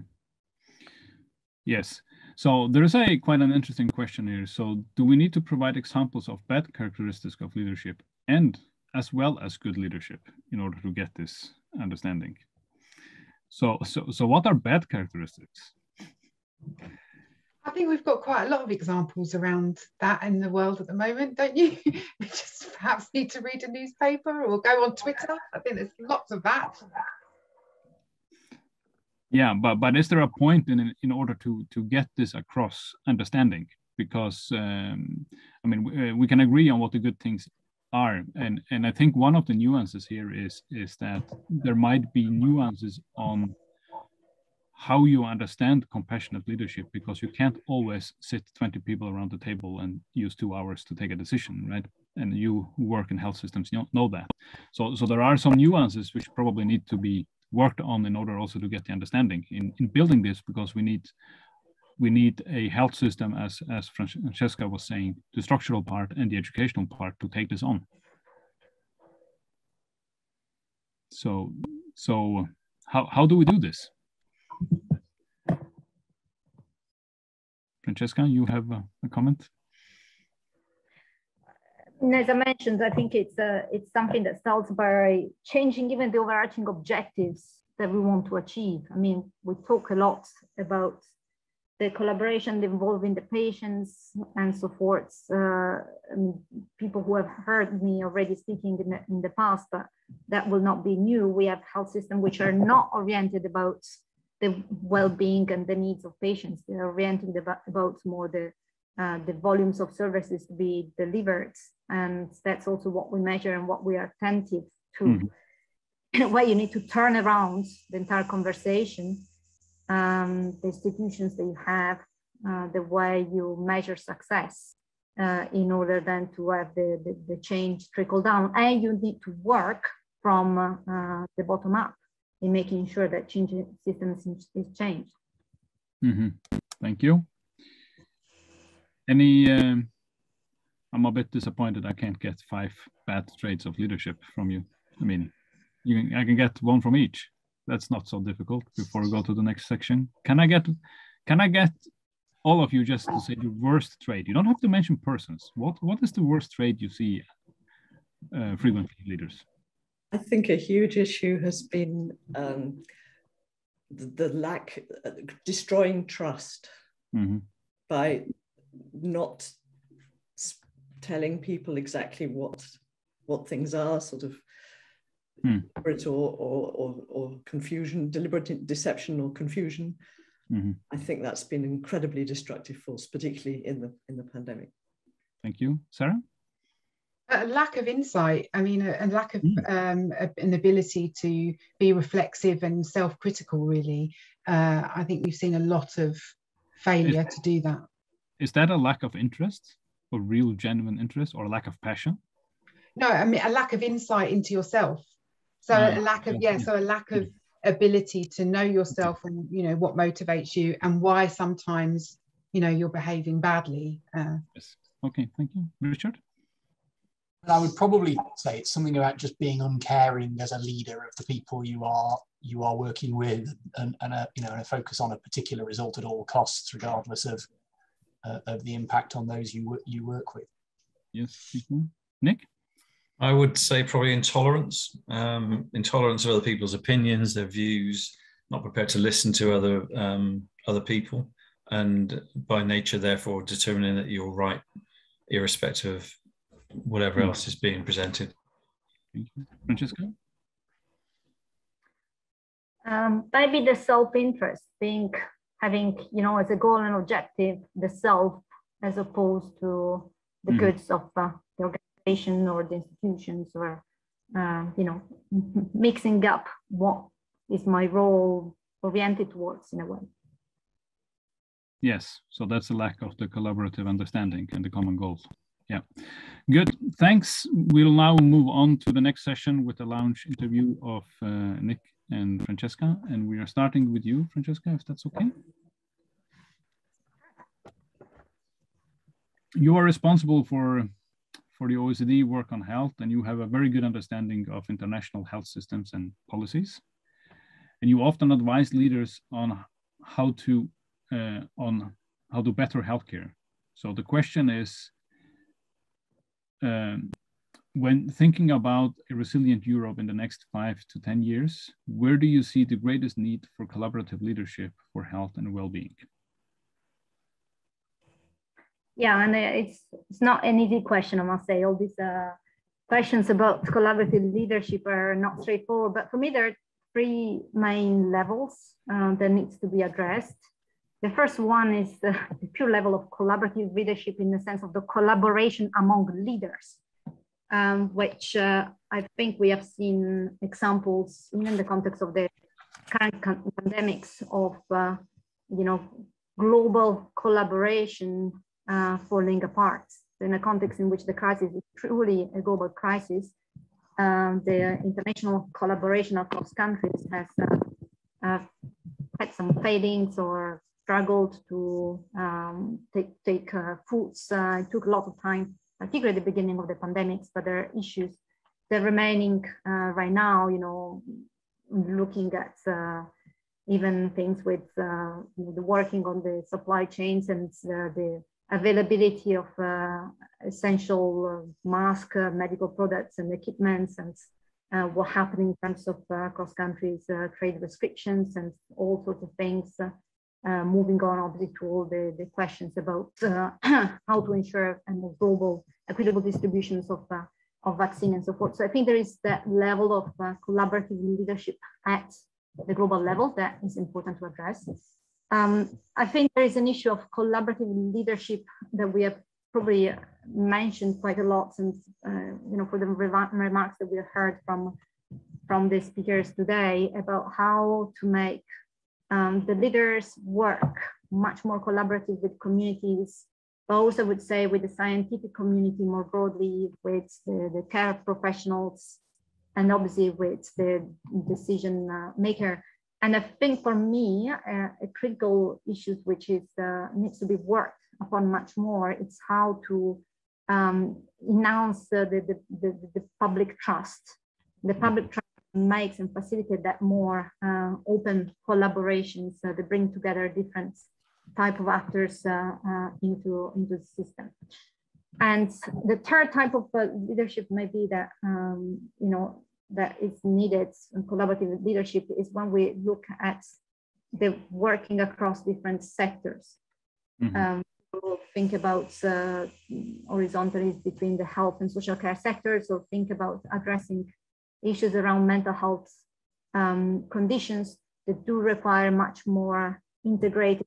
Yes. So there is a quite an interesting question here. So do we need to provide examples of bad characteristics of leadership and as well as good leadership in order to get this understanding. So, so, so what are bad characteristics? I think we've got quite a lot of examples around that in the world at the moment, don't you? we just perhaps need to read a newspaper or go on Twitter. I think there's lots of that. Yeah, but but is there a point in in order to to get this across understanding? Because um, I mean, we, we can agree on what the good things are, and and I think one of the nuances here is is that there might be nuances on how you understand compassionate leadership because you can't always sit 20 people around the table and use two hours to take a decision right? And you who work in health systems you know that. So so there are some nuances which probably need to be worked on in order also to get the understanding in in building this because we need we need a health system as as francesca was saying the structural part and the educational part to take this on. So so how, how do we do this Francesca, you have a, a comment? As I mentioned, I think it's uh, it's something that starts by changing even the overarching objectives that we want to achieve. I mean, we talk a lot about the collaboration involving the patients and so forth. Uh, people who have heard me already speaking in the, in the past, that will not be new. We have health systems which are not oriented about the well-being and the needs of patients. They are orienting about, about more the uh, the volumes of services to be delivered, and that's also what we measure and what we are attentive to. Mm-hmm. Where you need to turn around the entire conversation, um, the institutions that you have, uh, the way you measure success, uh, in order then to have the, the, the, change trickle down, and you need to work from uh, the bottom up in making sure that change systems is changed. Mm -hmm. Thank you. Any, um, I'm a bit disappointed I can't get five bad traits of leadership from you. I mean, you, I can get one from each. That's not so difficult before we go to the next section. Can I get, can I get all of you just to say the worst trait? You don't have to mention persons. What, what is the worst trait you see uh, frequently leaders? I think a huge issue has been um, the, the, lack, uh, destroying trust mm-hmm. by not telling people exactly what what things are, sort of mm. or, or, or, or confusion, deliberate deception or confusion. Mm-hmm. I think that's been an incredibly destructive force, particularly in the in the pandemic. Thank you, Sarah a lack of insight i mean a, a lack of mm. um, a, an ability to be reflexive and self-critical really. Uh, i think we've seen a lot of failure is, to do that. is that a lack of interest or real genuine interest or a lack of passion? No i mean a lack of insight into yourself. So a lack of yeah, yeah so a lack of ability to know yourself and you know what motivates you and why sometimes you know you're behaving badly. Uh, yes. Okay thank you. Richard I would probably say it's something about just being uncaring as a leader of the people you are you are working with, and, and a you know and a focus on a particular result at all costs, regardless of uh, of the impact on those you you work with. Yes, Nick. I would say probably intolerance, um, intolerance of other people's opinions, their views, not prepared to listen to other um, other people, and by nature, therefore, determining that you're right, irrespective of whatever hmm. else is being presented. Francesca? Um, maybe the self-interest, being having, you know, as a goal and objective, the self as opposed to the mm. goods of uh, the organization or the institutions or, uh, you know, mixing up what is my role oriented towards in a way. Yes, so that's a lack of the collaborative understanding and the common goals. Yeah, good. Thanks. We'll now move on to the next session with the lounge interview of uh, Nick and Francesca. And we are starting with you, Francesca, if that's okay. You are responsible for, for the OECD work on health, and you have a very good understanding of international health systems and policies. And you often advise leaders on how to uh, on how to better healthcare. So the question is, um, when thinking about a resilient Europe in the next five to 10 years, where do you see the greatest need for collaborative leadership for health and well-being? Yeah, and it's, it's not an easy question, I must say. All these uh, questions about collaborative leadership are not straightforward, but for me, there are three main levels uh, that needs to be addressed. The first one is the, the pure level of collaborative leadership in the sense of the collaboration among leaders um, which uh, I think we have seen examples in the context of the current pandemics of, uh, you know, global collaboration uh, falling apart. In a context in which the crisis is truly a global crisis, um, the international collaboration across countries has uh, uh, had some failings or struggled to um, take, take uh, foods. it took a lot of time particularly at the beginning of the pandemics, but there are issues that are remaining uh, right now, you know, looking at uh, even things with uh, the working on the supply chains and uh, the availability of uh, essential uh, mask, medical products and equipments and what happened in terms of cross countries trade restrictions and all sorts of things. Moving on obviously to all the, the questions about how to ensure a more global equitable distributions of, uh, of vaccine and so forth. So I think there is that level of uh, collaborative leadership at the global level that is important to address. Um, I think there is an issue of collaborative leadership that we have probably mentioned quite a lot since, uh, you know, for the remarks that we have heard from, from the speakers today about how to make um, the leaders work much more collaborative with communities but also would say with the scientific community more broadly, with the, the care professionals, and obviously with the decision uh, maker. And I think for me, uh, a critical issue which is uh, needs to be worked upon much more, it's how to um, announce the, the, the, the, public trust. The public trust makes and facilitate that more uh, open collaborations uh, that bring together different type of actors uh, uh, into, into the system. And the third type of uh, leadership may be that, um, you know, that is needed in collaborative leadership is when we look at the working across different sectors. Mm-hmm. Um, think about uh, horizontalities between the health and social care sectors, or think about addressing issues around mental health um, conditions that do require much more integrated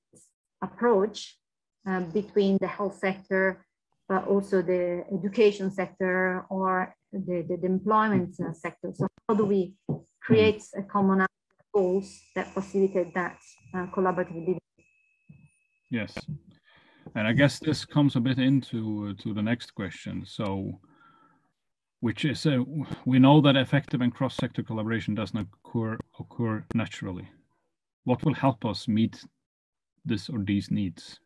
approach uh, between the health sector, but also the education sector or the, the, the employment uh, sector. So how do we create a common goals that facilitate that uh, collaborative leadership? Yes. And I guess this comes a bit into uh, to the next question. So, which is uh, we know that effective and cross-sector collaboration does not occur occur naturally. What will help us meet this or these needs.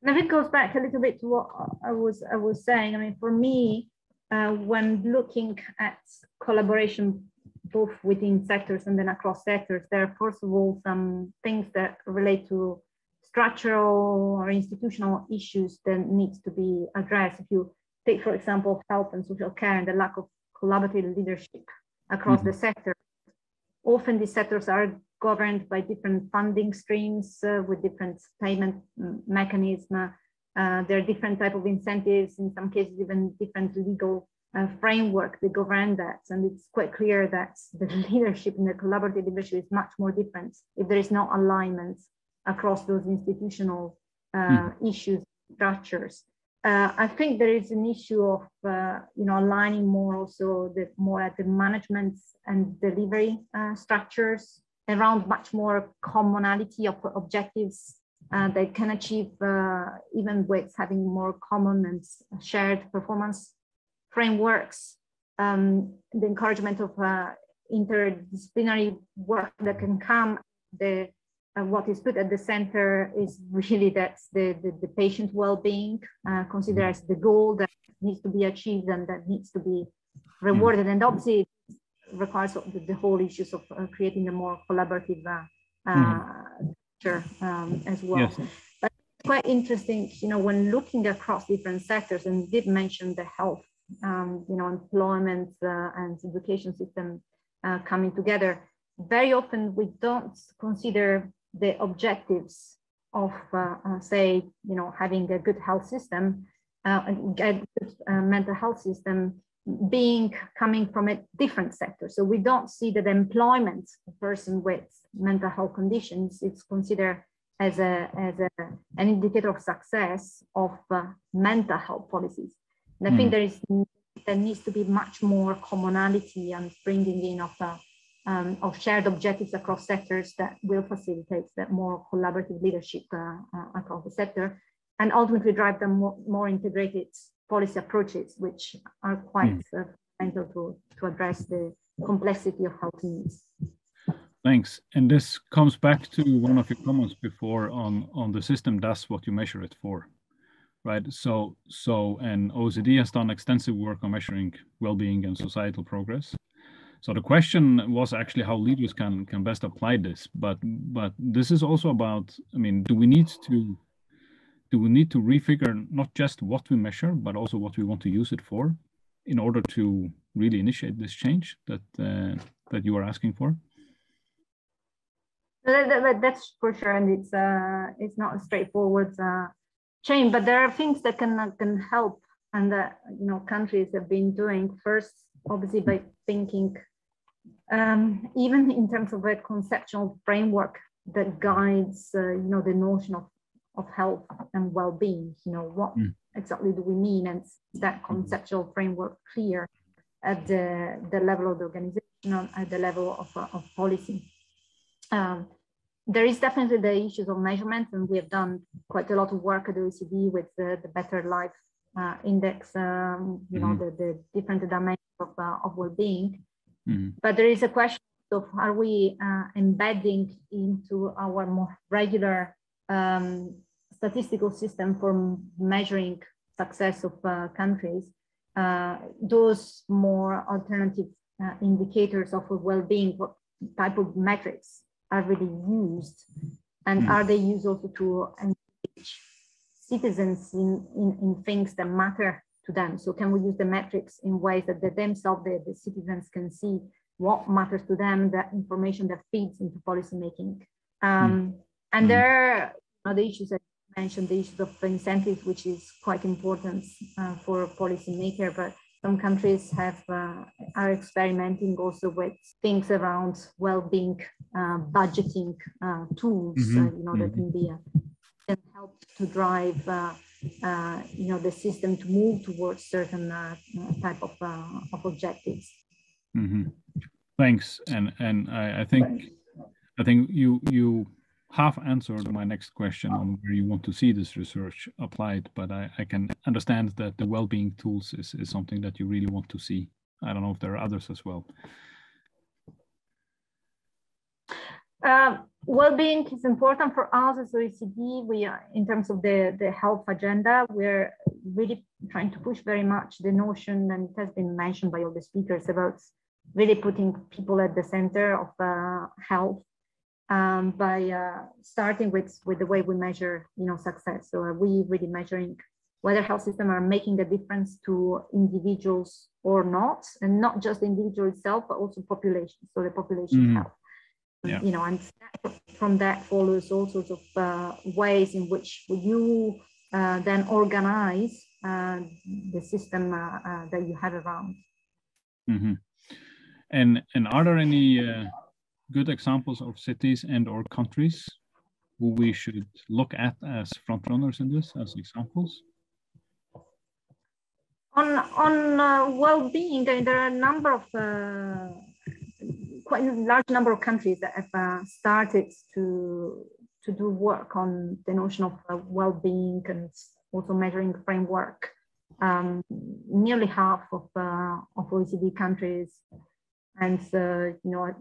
And if it goes back a little bit to what I was I was saying, I mean, for me, uh, when looking at collaboration both within sectors and then across sectors, there are first of all some things that relate to structural or institutional issues that needs to be addressed. If you take, for example, health and social care and the lack of collaborative leadership across mm -hmm. the sector, often these sectors are governed by different funding streams uh, with different payment mechanism. Uh, there are different type of incentives, in some cases even different legal uh, framework that govern that. And it's quite clear that the leadership and the collaborative leadership is much more different if there is no alignment across those institutional mm. issues, structures. Uh, I think there is an issue of uh, you know aligning more also the more at the management and delivery uh, structures around much more commonality of objectives uh, they can achieve uh, even with having more common and shared performance frameworks. Um, the encouragement of uh, interdisciplinary work that can come, the uh, what is put at the center is really that the, the, the patient well-being uh, considered as the goal that needs to be achieved and that needs to be rewarded. And obviously requires the, the whole issues of uh, creating a more collaborative uh, mm. um, as well. Yes. But quite interesting, you know, when looking across different sectors, and did mention the health, um, you know, employment uh, and education system uh, coming together. Very often we don't consider the objectives of, uh, uh say, you know, having a good health system, uh, a good mental health system being coming from a different sector. So we don't see that employment person with mental health conditions is considered as a as a, an indicator of success of uh, mental health policies. And I mm. think hmm. there is there needs to be much more commonality and bringing in of uh, um, of shared objectives across sectors that will facilitate that more collaborative leadership uh, uh across the sector and ultimately drive them more, more integrated policy approaches, which are quite mm. fundamental to, to address the complexity of health needs. Thanks. And this comes back to one of your comments before on, on the system does what you measure it for, right? So, so, and OECD has done extensive work on measuring well-being and societal progress. So the question was actually how leaders can can best apply this, but but this is also about. I mean, do we need to do we need to refigure not just what we measure, but also what we want to use it for, in order to really initiate this change that uh, that you are asking for? That, that, that's for sure, and it's uh, it's not a straightforward uh, change, but there are things that can can help, and that you know countries have been doing first, obviously by thinking, um, even in terms of a conceptual framework that guides, uh, you know, the notion of of health and well-being. You know, what mm. exactly do we mean, and that conceptual framework clear at the the level of the organization, at the level of of policy. Um, there is definitely the issues of measurement, and we have done quite a lot of work at the OECD with the, the Better Life uh, Index, um, you mm-hmm. know, the, the different dimensions of, uh, of well-being. Mm-hmm. But there is a question of are we uh, embedding into our more regular um, statistical system for measuring success of uh, countries, uh, those more alternative uh, indicators of well-being, what type of metrics are really used and mm. are they used also to engage citizens in, in, in things that matter to them so can we use the metrics in ways that they themselves the, the citizens can see what matters to them the information that feeds into policymaking. um, mm. and mm. there are the issues that you mentioned the issues of incentives which is quite important uh, for a policymaker but some countries have uh, are experimenting also with things around well-being uh, budgeting uh, tools mm-hmm. Uh, you know mm-hmm. that can be a, can help to drive uh, uh, Uh, you know the system to move towards certain uh, type of, uh, of objectives mm-hmm. thanks and and I, I think I think you you half answered my next question on where you want to see this research applied, but I, I can understand that the well-being tools is, is something that you really want to see. I don't know if there are others as well. Uh, well-being is important for us as OECD. We are, in terms of the, the health agenda, we're really trying to push very much the notion, and it has been mentioned by all the speakers, about really putting people at the center of uh, health um, by uh, starting with, with the way we measure you know, success. So are we really measuring whether health systems are making a difference to individuals or not, and not just the individual itself, but also population, so the population mm. health. Yeah. You know, and from that follows all sorts of uh, ways in which you uh, then organize uh, the system uh, uh, that you have around. Mm-hmm. And and are there any good examples of cities and or countries who we should look at as frontrunners in this as examples? On, on uh, well-being, there are a number of, uh, quite a large number of countries that have uh, started to, to do work on the notion of uh, well-being and also measuring framework. Um, nearly half of, uh, of OECD countries and uh, you know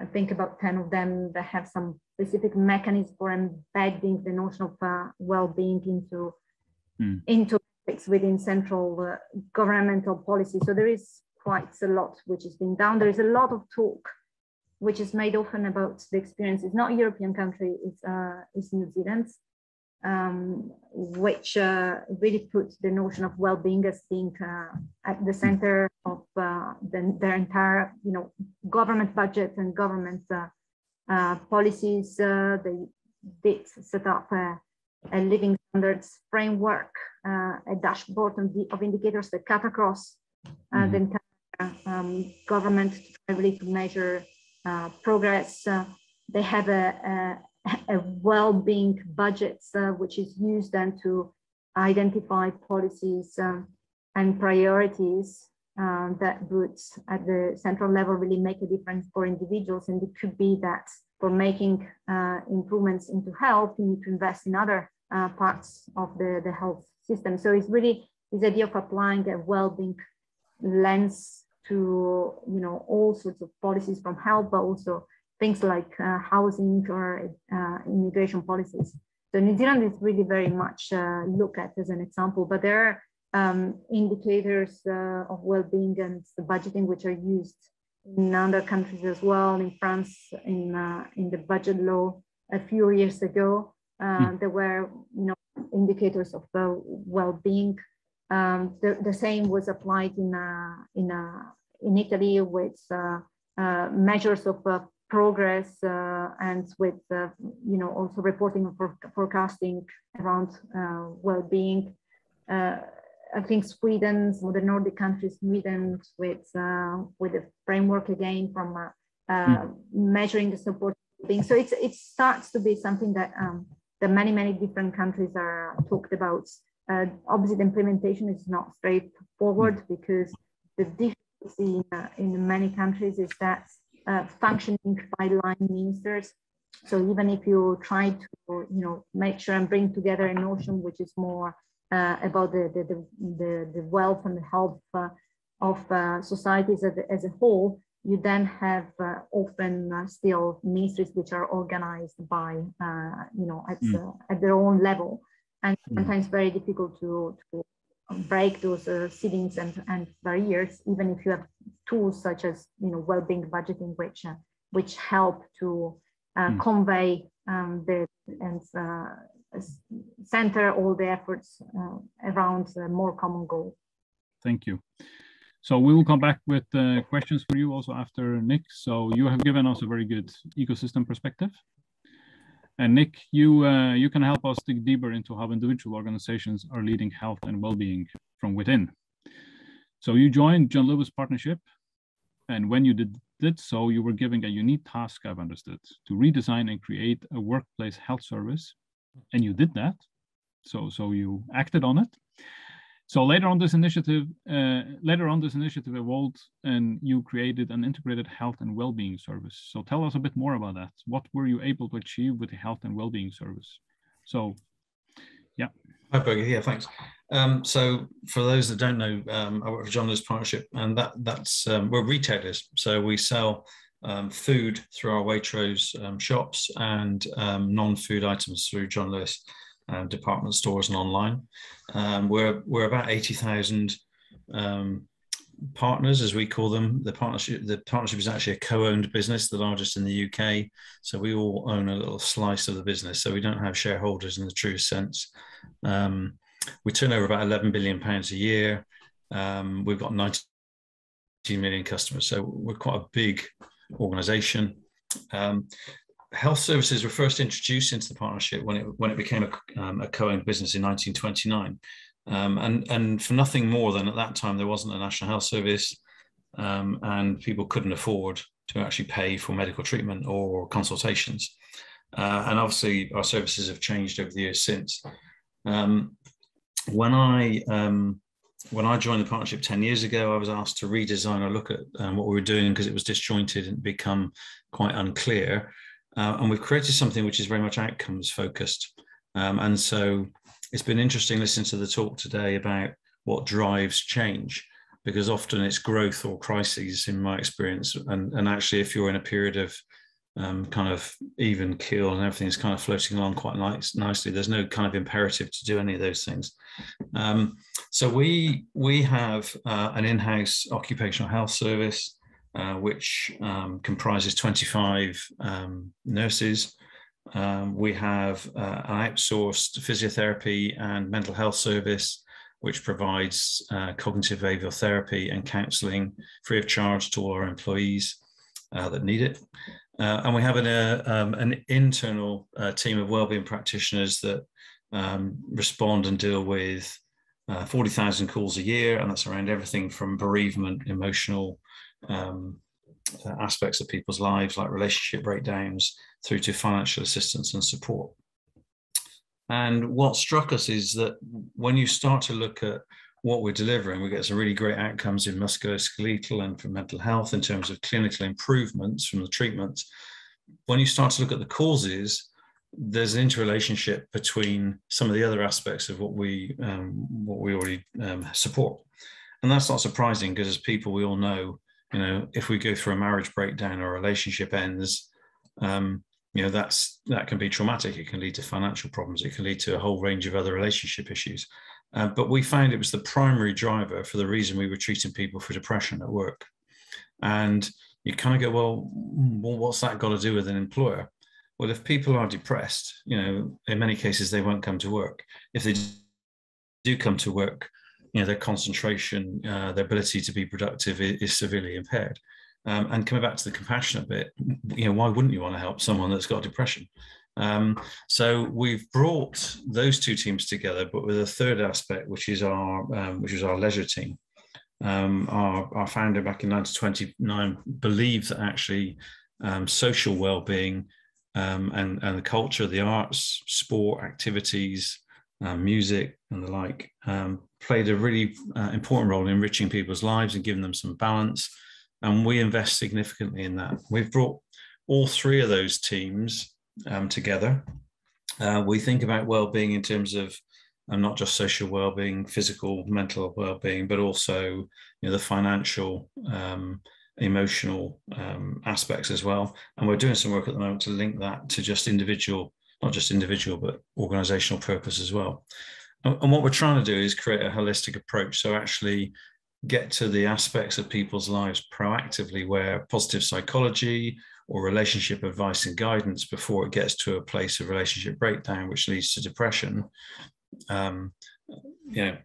I think about 10 of them that have some specific mechanism for embedding the notion of uh, well-being into, mm. into within central uh, governmental policy. So there is quite a lot which is being done. There is a lot of talk which is made often about the experience. It's not a European country, it's, uh, it's New Zealand. um, which uh, really puts the notion of well-being as being uh, at the center of uh, the, their entire, you know, government budget and government uh, uh, policies. they did set up a, a living standards framework, a dashboard of, indicators that cut across mm-hmm. the entire um, government to try really to measure progress. they have a, a a well-being budget, uh, which is used then to identify policies and priorities uh, that would at the central level really make a difference for individuals. And it could be that for making uh, improvements into health, you need to invest in other uh, parts of the, the health system. So it's really this idea of applying a well-being lens to you know all sorts of policies from health, but also things like uh, housing or uh, immigration policies. So New Zealand is really very much uh, looked at as an example, but there are um, indicators uh, of well-being and budgeting which are used in other countries as well. In France, in uh, in the budget law a few years ago, mm. there were you know indicators of well-being. Um, the, the same was applied in a, in in Italy with measures of progress uh, and with uh, you know also reporting and for, forecasting around uh, well-being. I think Sweden, some of the Nordic countries, Sweden with with a framework again from mm. measuring the support being. So it's it starts to be something that um, the many many different countries are talked about. Uh, obviously, the implementation is not straightforward mm. because the in, uh, in many countries is that uh, functioning by-line ministers. So even if you try to, you know, make sure and bring together a notion which is more uh, about the, the, the, the, wealth and the health uh, of uh, societies as a, as a whole, you then have uh, often uh, still ministries which are organized by, you know, at, mm. at their own level and hmm. sometimes very difficult to, to break those uh, ceilings and, and barriers, even if you have tools such as you know well-being budgeting, which uh, which help to uh, mm. convey um, the and uh, center all the efforts uh, around a more common goal. Thank you. So we will come back with uh, questions for you also after Nick. So you have given us a very good ecosystem perspective. And Nick, you uh, you can help us dig deeper into how individual organizations are leading health and well-being from within. So you joined John Lewis Partnership, and when you did, did so, you were given a unique task, I've understood, to redesign and create a workplace health service, and you did that. So so you acted on it. So later on, this initiative uh, later on this initiative evolved, and you created an integrated health and well-being service. So tell us a bit more about that. What were you able to achieve with the health and well-being service? So, yeah. Hi, Berger. Yeah, thanks. Um, so for those that don't know, um, I work for John Lewis Partnership, and that that's um, we're retailers. So we sell um, food through our Waitrose um, shops and um, non-food items through John Lewis uh, department stores and online. Um, we're, we're about 80,000 um, partners, as we call them. The partnership, the partnership is actually a co-owned business, the largest in the UK. So we all own a little slice of the business. So we don't have shareholders in the true sense. Um, we turn over about 11 billion pounds a year. Um, we've got 19 million customers. So we're quite a big organization. Um, health services were first introduced into the partnership when it when it became a, um, a co-owned business in 1929, um, and and for nothing more than at that time there wasn't a national health service, um, and people couldn't afford to actually pay for medical treatment or consultations, uh, and obviously our services have changed over the years since. Um, when I um, when I joined the partnership 10 years ago, I was asked to redesign or look at um, what we were doing because it was disjointed and become quite unclear. Uh, and we've created something which is very much outcomes focused. Um, and so it's been interesting listening to the talk today about what drives change, because often it's growth or crises in my experience. And, and actually, if you're in a period of um, kind of even keel and everything's kind of floating along quite nice, nicely. There's no kind of imperative to do any of those things. Um, so we we have uh, an in-house occupational health service uh, which um, comprises 25 um, nurses Um, we have uh, an outsourced physiotherapy and mental health service, which provides uh, cognitive behavioral therapy and counseling free of charge to all our employees uh, that need it. Uh, and we have an, um, an internal team of wellbeing practitioners that um, respond and deal with 40,000 calls a year, and that's around everything from bereavement, emotional um, aspects of people's lives, like relationship breakdowns, through to financial assistance and support. And what struck us is that when you start to look at what we're delivering, we get some really great outcomes in musculoskeletal and for mental health in terms of clinical improvements from the treatments. When you start to look at the causes, there's an interrelationship between some of the other aspects of what we um, what we already um, support, and that's not surprising because as people we all know, you know, if we go through a marriage breakdown or a relationship ends, um, you know that's that can be traumatic. It can lead to financial problems. It can lead to a whole range of other relationship issues. Uh, but we found it was the primary driver for the reason we were treating people for depression at work. And you kind of go well, well what's that got to do with an employer? Well if people are depressed you know in many cases they won't come to work. If they do come to work you know their concentration uh, their ability to be productive is, is severely impaired um, and coming back to the compassionate bit, you know, why wouldn't you want to help someone that's got depression? Um, so we've brought those two teams together, but with a third aspect, which is our um, which is our leisure team. Um, our, our founder back in 1929 believed that actually um, social well-being um, and, and the culture, the arts, sport, activities, music, and the like played a really uh, important role in enriching people's lives and giving them some balance and we invest significantly in that. We've brought all three of those teams um, together. Uh, we think about well-being in terms of um, not just social well-being, physical, mental well-being, but also you know, the financial, um, emotional um, aspects as well. And we're doing some work at the moment to link that to just individual, not just individual, but organizational purpose as well. And, what we're trying to do is create a holistic approach. So actually get to the aspects of people's lives proactively where positive psychology or relationship advice and guidance before it gets to a place of relationship breakdown which leads to depression um, you know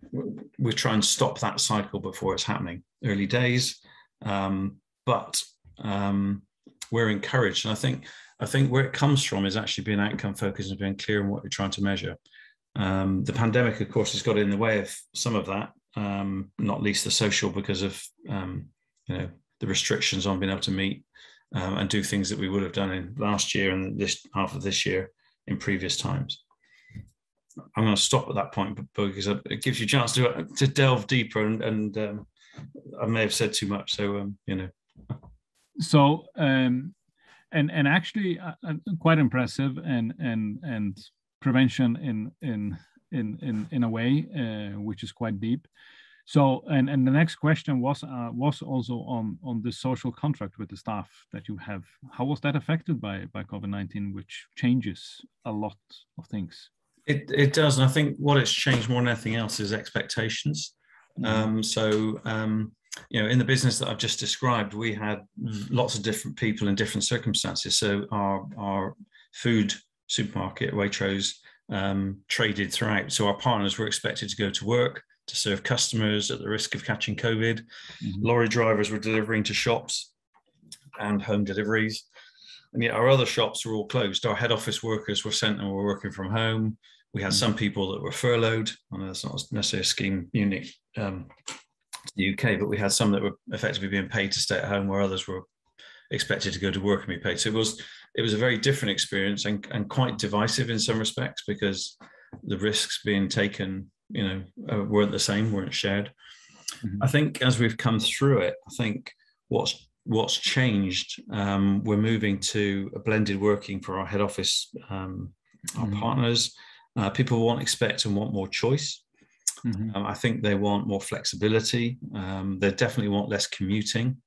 we try and stop that cycle before it's happening. Early days um, but um, we're encouraged. And i think i think where it comes from is actually being outcome focused and being clear on what you're trying to measure um, the pandemic of course has got in the way of some of that um, not least the social because of um, you know the restrictions on being able to meet um, and do things that we would have done in last year and this half of this year in previous times. I'm going to stop at that point because it gives you a chance to to delve deeper and, and um, I may have said too much, so um, you know. So and and actually uh, uh quite impressive and and and prevention in in in in in a way uh, which is quite deep. So and and the next question was uh, was also on on the social contract with the staff that you have. How was that affected by by COVID nineteen, which changes a lot of things? It it does, and I think what it's changed more than anything else is expectations. Mm. Um, so um, you know, in the business that I've just described, we had lots of different people in different circumstances. So our our food supermarket, Waitrose, um, traded throughout. So our partners were expected to go to work to serve customers at the risk of catching COVID. Mm-hmm. Lorry drivers were delivering to shops and home deliveries. And yet our other shops were all closed. Our head office workers were sent and were working from home. We had mm-hmm. some people that were furloughed. I know that's not necessarily a scheme unique um, to the UK, but we had some that were effectively being paid to stay at home, where others were expected to go to work and be paid. So it was it was a very different experience and, and quite divisive in some respects because the risks being taken, you know, uh, weren't the same, weren't shared. Mm-hmm. I think as we've come through it, I think what's what's changed, um, we're moving to a blended working for our head office, um, our mm-hmm. partners. Uh, people want expect and want more choice. Mm-hmm. Um, I think they want more flexibility. Um, they definitely want less commuting,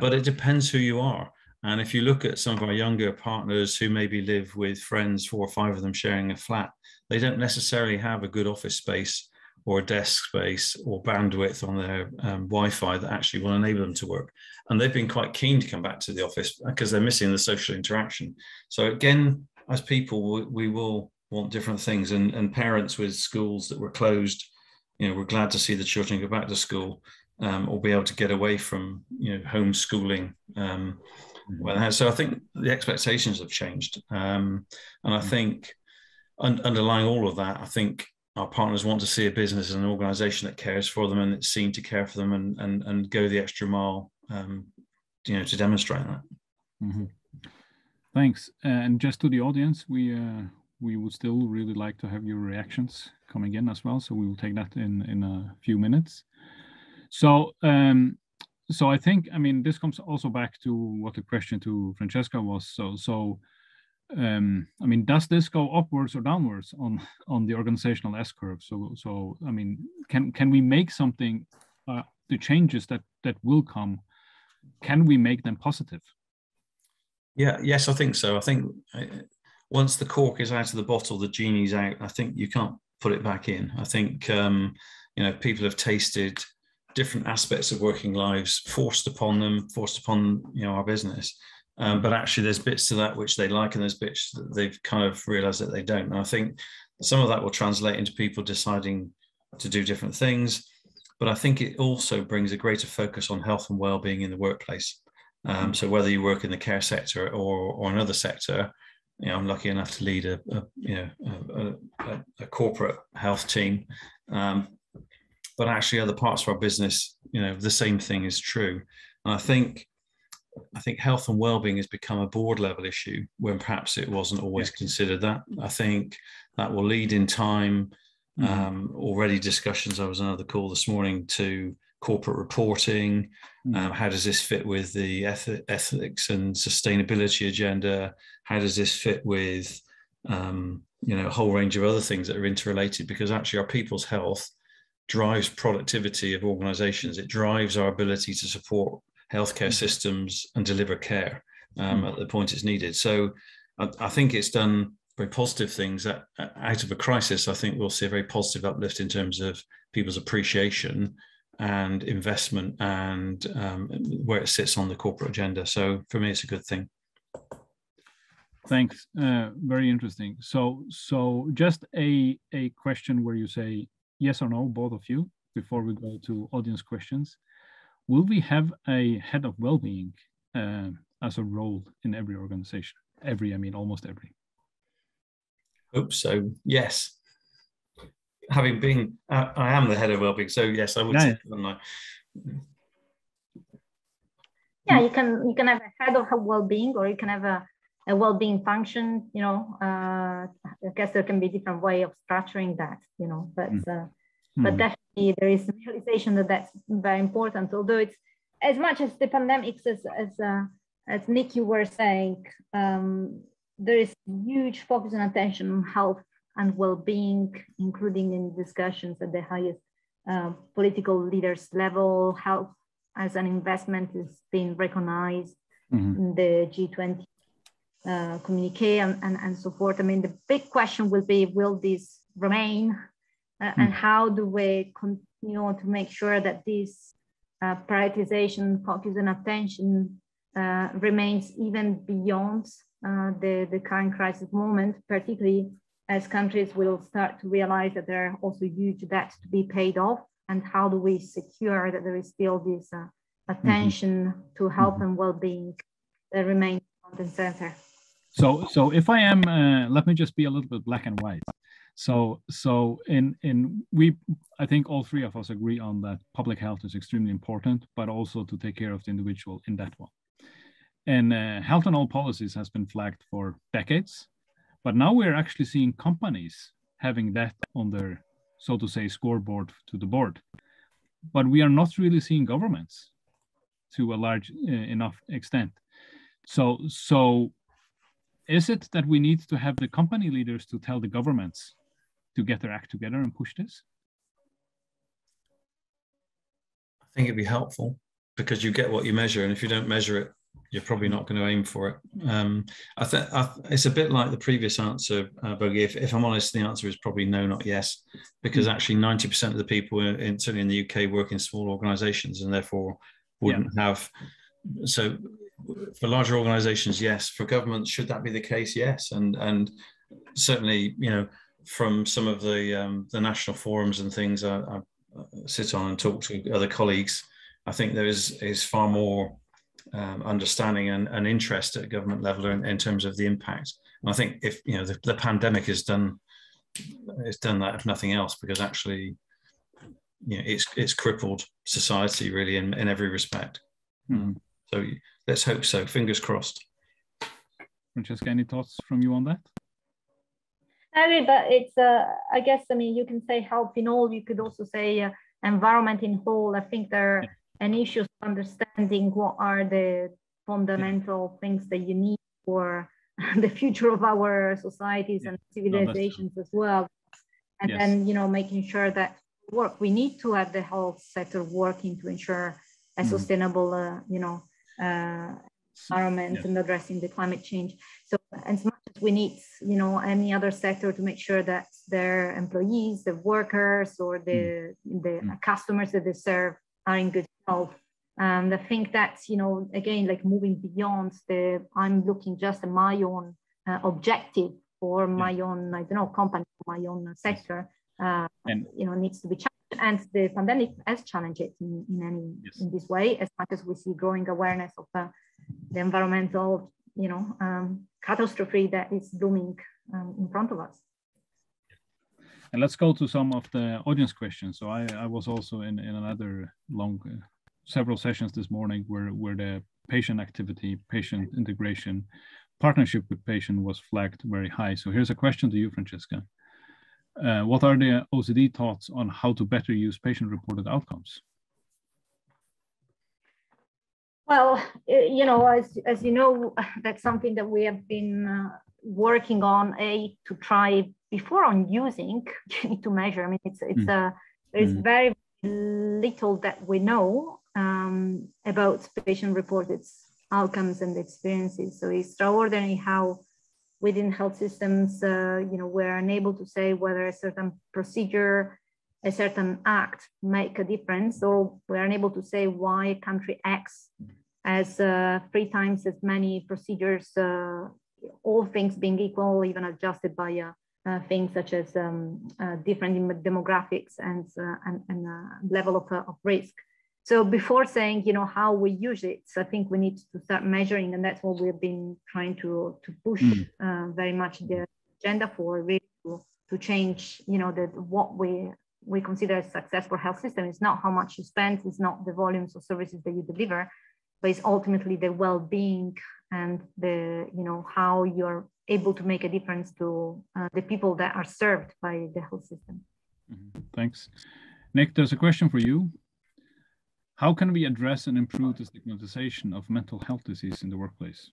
but it depends who you are. And if you look at some of our younger partners who maybe live with friends, four or five of them sharing a flat, they don't necessarily have a good office space or a desk space or bandwidth on their um, Wi-Fi that actually will enable them to work. And they've been quite keen to come back to the office because they're missing the social interaction. So again, as people, we, we will want different things. And, and parents with schools that were closed, you know, we're glad to see the children go back to school um, or be able to get away from, you know, homeschooling. Um, mm-hmm. so I think the expectations have changed. Um, and I mm-hmm. think un- underlying all of that, I think our partners want to see a business and an organization that cares for them and it's seen to care for them and, and, and go the extra mile, um, you know, to demonstrate that. Mm-hmm. Thanks. And just to the audience, we uh, we would still really like to have your reactions coming in as well. So we will take that in in a few minutes. So um, so I think I mean this comes also back to what the question to Francesca was. So so um, I mean does this go upwards or downwards on on the organizational S curve? So so I mean can can we make something uh, the changes that that will come? Can we make them positive? Yeah, yes, I think so. I think uh, once the cork is out of the bottle, the genie's out. I think you can't put it back in. I think um, you know people have tasted different aspects of working lives forced upon them, forced upon you know our business. Um, but actually, there's bits to that which they like, and there's bits that they've kind of realised that they don't. And I think some of that will translate into people deciding to do different things. But I think it also brings a greater focus on health and well-being in the workplace. Um, so whether you work in the care sector or, or another sector, you know, I'm lucky enough to lead a, a you know a, a, a, corporate health team, um, but actually other parts of our business, you know, the same thing is true. And I think I think health and well-being has become a board level issue when perhaps it wasn't always considered that. I think that will lead in time. Mm-hmm. Um, already discussions. I was on another call this morning to corporate reporting? Hmm. Um, how does this fit with the eth- ethics and sustainability agenda? How does this fit with um, you know a whole range of other things that are interrelated? Because actually, our people's health drives productivity of organisations. It drives our ability to support healthcare hmm. systems and deliver care um, hmm. at the point it's needed. So I, I think it's done very positive things that, out of a crisis. I think we'll see a very positive uplift in terms of people's appreciation and investment and um, where it sits on the corporate agenda. So for me, it's a good thing. Thanks. Uh, very interesting. So, so just a a question where you say yes or no, both of you, before we go to audience questions. Will we have a head of well-being uh, as a role in every organization? Every, I mean, almost every. Hope so. Yes having been, uh, I am the head of well-being, so yes, I would say that. Yeah, you can you can have a head of well-being, or you can have a, a well-being function. You know, uh, I guess there can be different way of structuring that. You know, but mm. uh, mm. but definitely there is realization that that's very important. Although it's as much as the pandemics as as uh, as Nick you were saying, um, there is huge focus and attention on health and well-being, including in discussions at the highest uh, political leaders level. Health as an investment is being recognized mm-hmm. in the G20 uh, communique and, and, and so forth. I mean, the big question will be, will this remain? Uh, mm-hmm. And how do we continue to make sure that this uh, prioritization, focus and attention uh, remains even beyond uh, the, the current crisis moment, particularly as countries will start to realize that there are also huge debts to be paid off and how do we secure that there is still this uh, attention mm-hmm. to health mm-hmm. and well-being that remains front and center so so if i am uh, let me just be a little bit black and white so so in in we i think all three of us agree on that public health is extremely important but also to take care of the individual in that one and uh, health and all policies has been flagged for decades but now we're actually seeing companies having that on their, so to say, scoreboard to the board. But we are not really seeing governments to a large uh, enough extent. So, so is it that we need to have the company leaders to tell the governments to get their act together and push this? I think it'd be helpful because you get what you measure, and if you don't measure it, you're probably not going to aim for it. Um, I think it's a bit like the previous answer, uh, Bogey. If, if, I'm honest, the answer is probably no, not yes, because hmm. actually 90% of the people in, certainly in the UK work in small organisations and therefore wouldn't yeah. have. So for larger organizations, yes. For governments, should that be the case? Yes. And and certainly, you know, from some of the um, the national forums and things I, I, sit on and talk to other colleagues, I think there is is far more um, understanding and, and, interest at government level in, in, terms of the impact. And I think if you know the, the pandemic has done it's done that if nothing else because actually you know it's it's crippled society really in, in every respect. Mm. So let's hope so. Fingers crossed. Francesca, any thoughts from you on that? I mean, but it's, uh, I guess, I mean, you can say health in all, you could also say uh, environment in whole. I think there are an issue understanding what are the fundamental things that you need for the future of our societies and civilizations no, as well. And yes. then, you know, making sure that work, we need to have the health sector working to ensure a mm. sustainable, uh, you know, uh, environment yeah. and addressing the climate change. So as much as we need, you know, any other sector to make sure that their employees, the workers, or the mm. the mm. customers that they serve are in good health. And I think that's, you know, again, like moving beyond the I'm looking just at my own uh, objective for my yeah. own, I don't know, company, my own sector. Uh, and you know, needs to be challenged and the pandemic has challenged it in, in any yes. in this way as much as we see growing awareness of uh, the environmental you know um, catastrophe that is looming um, in front of us. And let's go to some of the audience questions. So i, I was also in, in another long uh, several sessions this morning where where the patient activity patient integration partnership with patient was flagged very high. So here's a question to you francesca uh, what are the OECD thoughts on how to better use patient-reported outcomes? Well, you know, as, as you know, that's something that we have been uh, working on a to try before on using. To measure. I mean, it's it's mm. a uh, there is mm. very little that we know um, about patient-reported outcomes and experiences. So it's extraordinary how within health systems, uh, you know, we're unable to say whether a certain procedure, a certain act make a difference. So we're unable to say why country X has uh, three times as many procedures, uh, all things being equal, even adjusted by uh, uh, things such as um, uh, different demographics and, and, and level of, of risk. So before saying, you know, how we use it, I think we need to start measuring, and that's what we've been trying to to push mm. uh, very much the agenda for, really to, to change, you know, that what we we consider a successful health system is not how much you spend, it's not the volumes of services that you deliver, but it's ultimately the well-being and the, you know, how you're able to make a difference to uh, the people that are served by the health system. Mm -hmm. Thanks. Nick, there's a question for you. How can we address and improve the stigmatization of mental health disease in the workplace?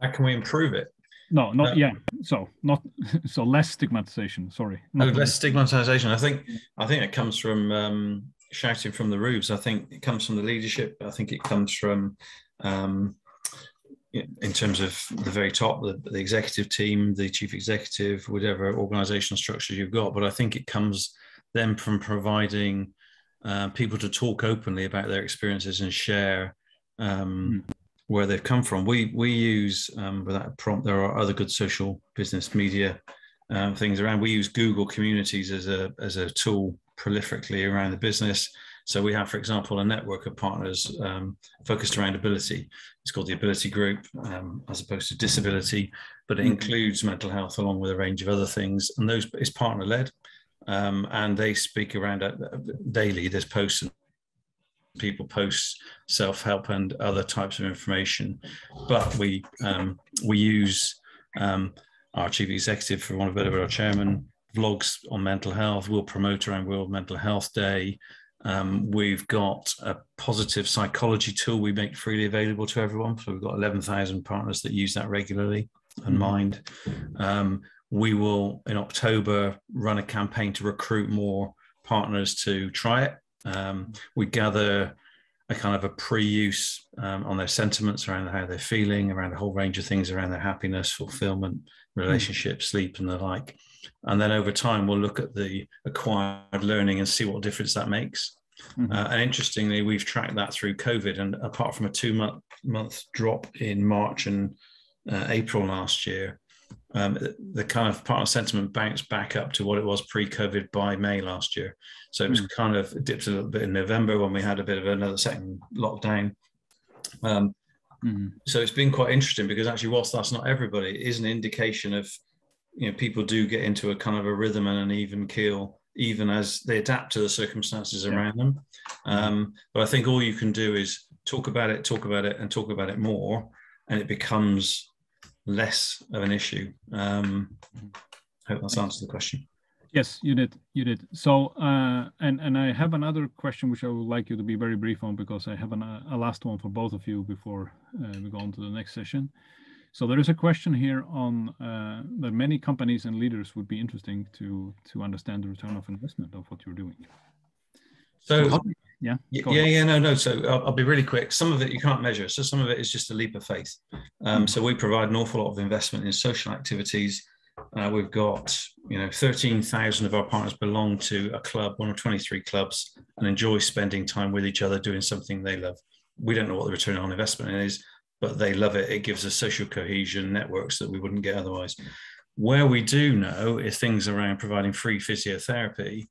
How can we improve it? No, not uh, yeah. So not so less stigmatization. Sorry. No, less stigmatization. I think I think it comes from um, shouting from the roofs. I think it comes from the leadership. I think it comes from um, in terms of the very top, the, the, executive team, the chief executive, whatever organizational structure you've got. But I think it comes then from providing uh, people to talk openly about their experiences and share um, mm. where they've come from. We we use um, without prompt. There are other good social business media um, things around. We use Google Communities as a as a tool prolifically around the business. So we have, for example, a network of partners um, focused around ability. It's called the Ability Group, um, as opposed to disability, but it mm-hmm. includes mental health along with a range of other things. And those is partner led um, and they speak around it daily. There's posts and people post self-help and other types of information, but we um, we use um, our chief executive, for one of better, our chairman, vlogs on mental health. We'll promote around World Mental Health Day. Um, we've got a positive psychology tool we make freely available to everyone. So we've got 11,000 partners that use that regularly and mm-hmm. mind. Um, we will in October run a campaign to recruit more partners to try it. Um, we gather a kind of a pre-use um, on their sentiments around how they're feeling, around a whole range of things around their happiness, fulfillment, relationships, mm. sleep, and the like. And then over time, we'll look at the acquired learning and see what difference that makes. Mm-hmm. Uh, and interestingly, we've tracked that through COVID. And apart from a two month, month drop in March and uh, April last year, um, the kind of partner sentiment bounced back up to what it was pre-COVID by May last year. So it was mm. kind of dipped a little bit in November when we had a bit of another second lockdown. Um, mm-hmm. So it's been quite interesting because actually, whilst that's not everybody, it is an indication of you know people do get into a kind of a rhythm and an even keel even as they adapt to the circumstances yeah. around them. Um, but I think all you can do is talk about it, talk about it, and talk about it more, and it becomes less of an issue. Um, I hope that's answered the question. Yes, you did. You did. So, uh, and and I have another question which I would like you to be very brief on because I have an, a last one for both of you before uh, we go on to the next session. So there is a question here on uh, that many companies and leaders would be interesting to to understand the return of investment of what you're doing. So, so yeah, yeah, yeah, no, no. So I'll, I'll, be really quick. Some of it you can't measure. So some of it is just a leap of faith. Um, so we provide an awful lot of investment in social activities. Uh, we've got, you know, 13,000 of our partners belong to a club, one of 23 clubs, and enjoy spending time with each other doing something they love. We don't know what the return on investment is, but they love it. It gives us social cohesion networks that we wouldn't get otherwise. Where we do know is things around providing free physiotherapy.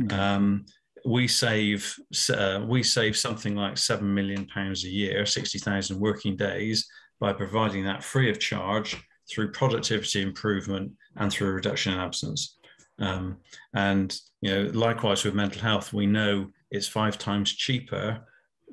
Mm-hmm. Um, we save uh, we save something like seven million pounds a year, sixty thousand working days, by providing that free of charge through productivity improvement and through reduction in absence. Um, and you know, likewise with mental health, we know it's five times cheaper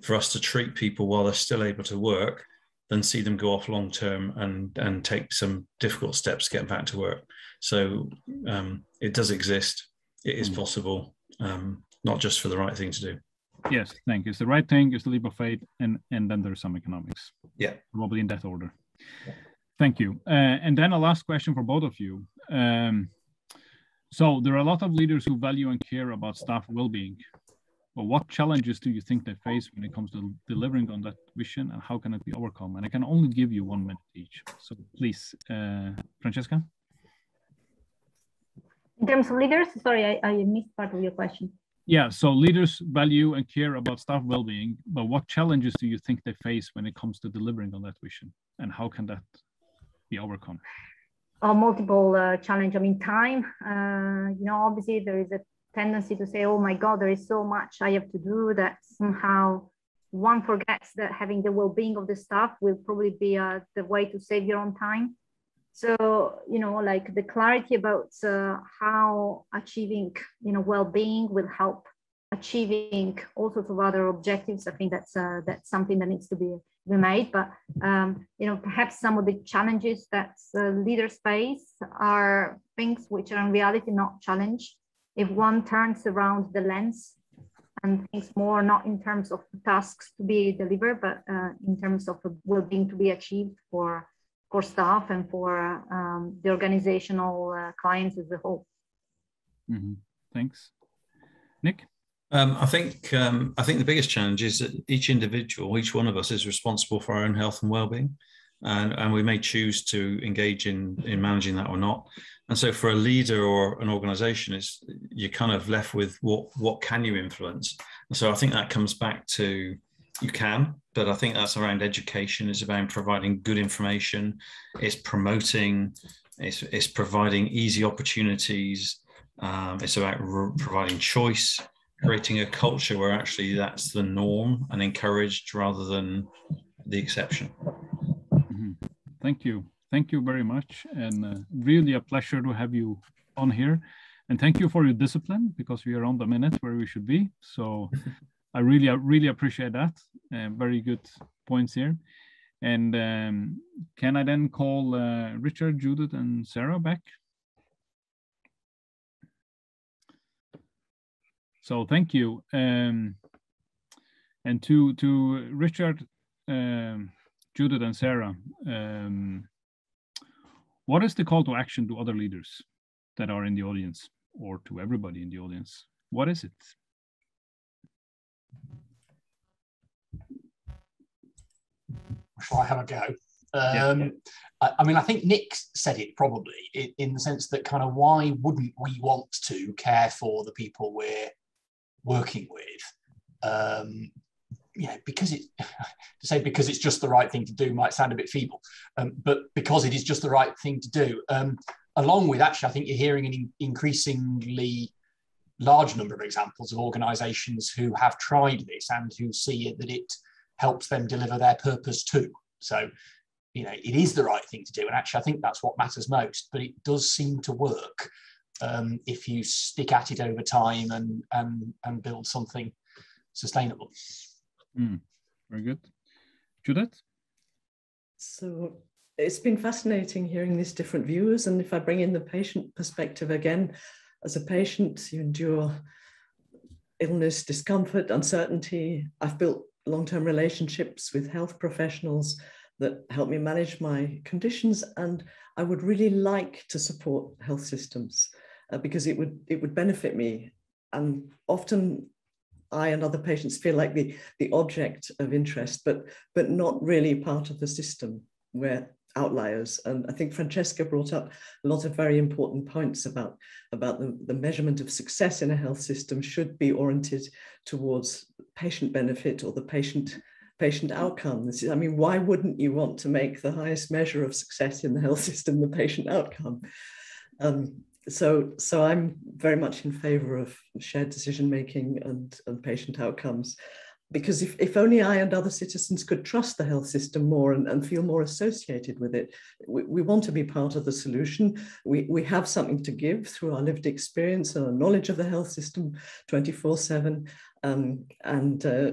for us to treat people while they're still able to work than see them go off long term and and take some difficult steps to get back to work. So um, it does exist. It is mm. possible, um, not just for the right thing to do. Yes, thank you. It's the right thing. It's the leap of faith, and and then there's some economics. Yeah, probably in that order. Yeah. Thank you. Uh, and then a last question for both of you. Um, so there are a lot of leaders who value and care about staff well-being. But what challenges do you think they face when it comes to delivering on that vision and how can it be overcome? And I can only give you one minute each. So please, uh, Francesca. In terms of leaders, sorry, I, I missed part of your question. Yeah, so leaders value and care about staff well-being, but what challenges do you think they face when it comes to delivering on that vision, and how can that be overcome? Oh, multiple uh, challenge. I mean, time. Uh, you know, obviously there is a tendency to say, oh my God, there is so much I have to do that somehow one forgets that having the well-being of the staff will probably be uh, the way to save your own time. So, you know, like the clarity about uh, how achieving, you know, well-being will help achieving all sorts of other objectives. I think that's uh, that's something that needs to be, be made. But um, you know, perhaps some of the challenges that uh, leaders face are things which are in reality not challenged if one turns around the lens and thinks more not in terms of tasks to be delivered, but uh, in terms of well-being to be achieved for for staff and for um, the organizational uh, clients as a whole. Mm-hmm. Thanks, Nick. Um, I think um, I think the biggest challenge is that each individual, each one of us, is responsible for our own health and well-being, and, and we may choose to engage in in managing that or not. And so for a leader or an organization, it's you're kind of left with what what can you influence? And so I think that comes back to you can, but I think that's around education. It's about providing good information. It's promoting. It's, it's providing easy opportunities. Um, it's about re- providing choice, creating a culture where actually that's the norm and encouraged rather than the exception. Mm-hmm. Thank you. Thank you very much. And uh, really a pleasure to have you on here. And thank you for your discipline because we are on the minute where we should be. So I really, I really appreciate that. Uh, very good points here. And um, can I then call uh, Richard, Judith, and Sarah back? So thank you. Um, and to to Richard, um, Judith, and Sarah, um, what is the call to action to other leaders that are in the audience or to everybody in the audience? What is it? Shall I have a go? Um, yeah. I, I, mean, I think Nick said it probably in, in the sense that kind of why wouldn't we want to care for the people we're working with? um, you know, because it to say because it's just the right thing to do might sound a bit feeble, um, but because it is just the right thing to do. Um, along with actually, I think you're hearing an in- increasingly large number of examples of organisations who have tried this and who see it that it helps them deliver their purpose too. So, you know, it is the right thing to do, and actually, I think that's what matters most. But it does seem to work um, if you stick at it over time and and and build something sustainable. Mm, very good. Judith? So it's been fascinating hearing these different views. And if I bring in the patient perspective again, as a patient, you endure illness, discomfort, uncertainty. I've built long term relationships with health professionals that help me manage my conditions. And I would really like to support health systems uh, because it would, it would benefit me. And often I and other patients feel like the, the object of interest, but, but not really part of the system where outliers. And I think Francesca brought up a lot of very important points about, about the, the measurement of success in a health system should be oriented towards patient benefit or the patient patient outcomes. I mean, why wouldn't you want to make the highest measure of success in the health system the patient outcome? Um, so, so I'm very much in favor of shared decision making and, and patient outcomes because if, if only I and other citizens could trust the health system more and, and feel more associated with it, we, we want to be part of the solution. We, we have something to give through our lived experience and our knowledge of the health system 24 7. Um, and, uh,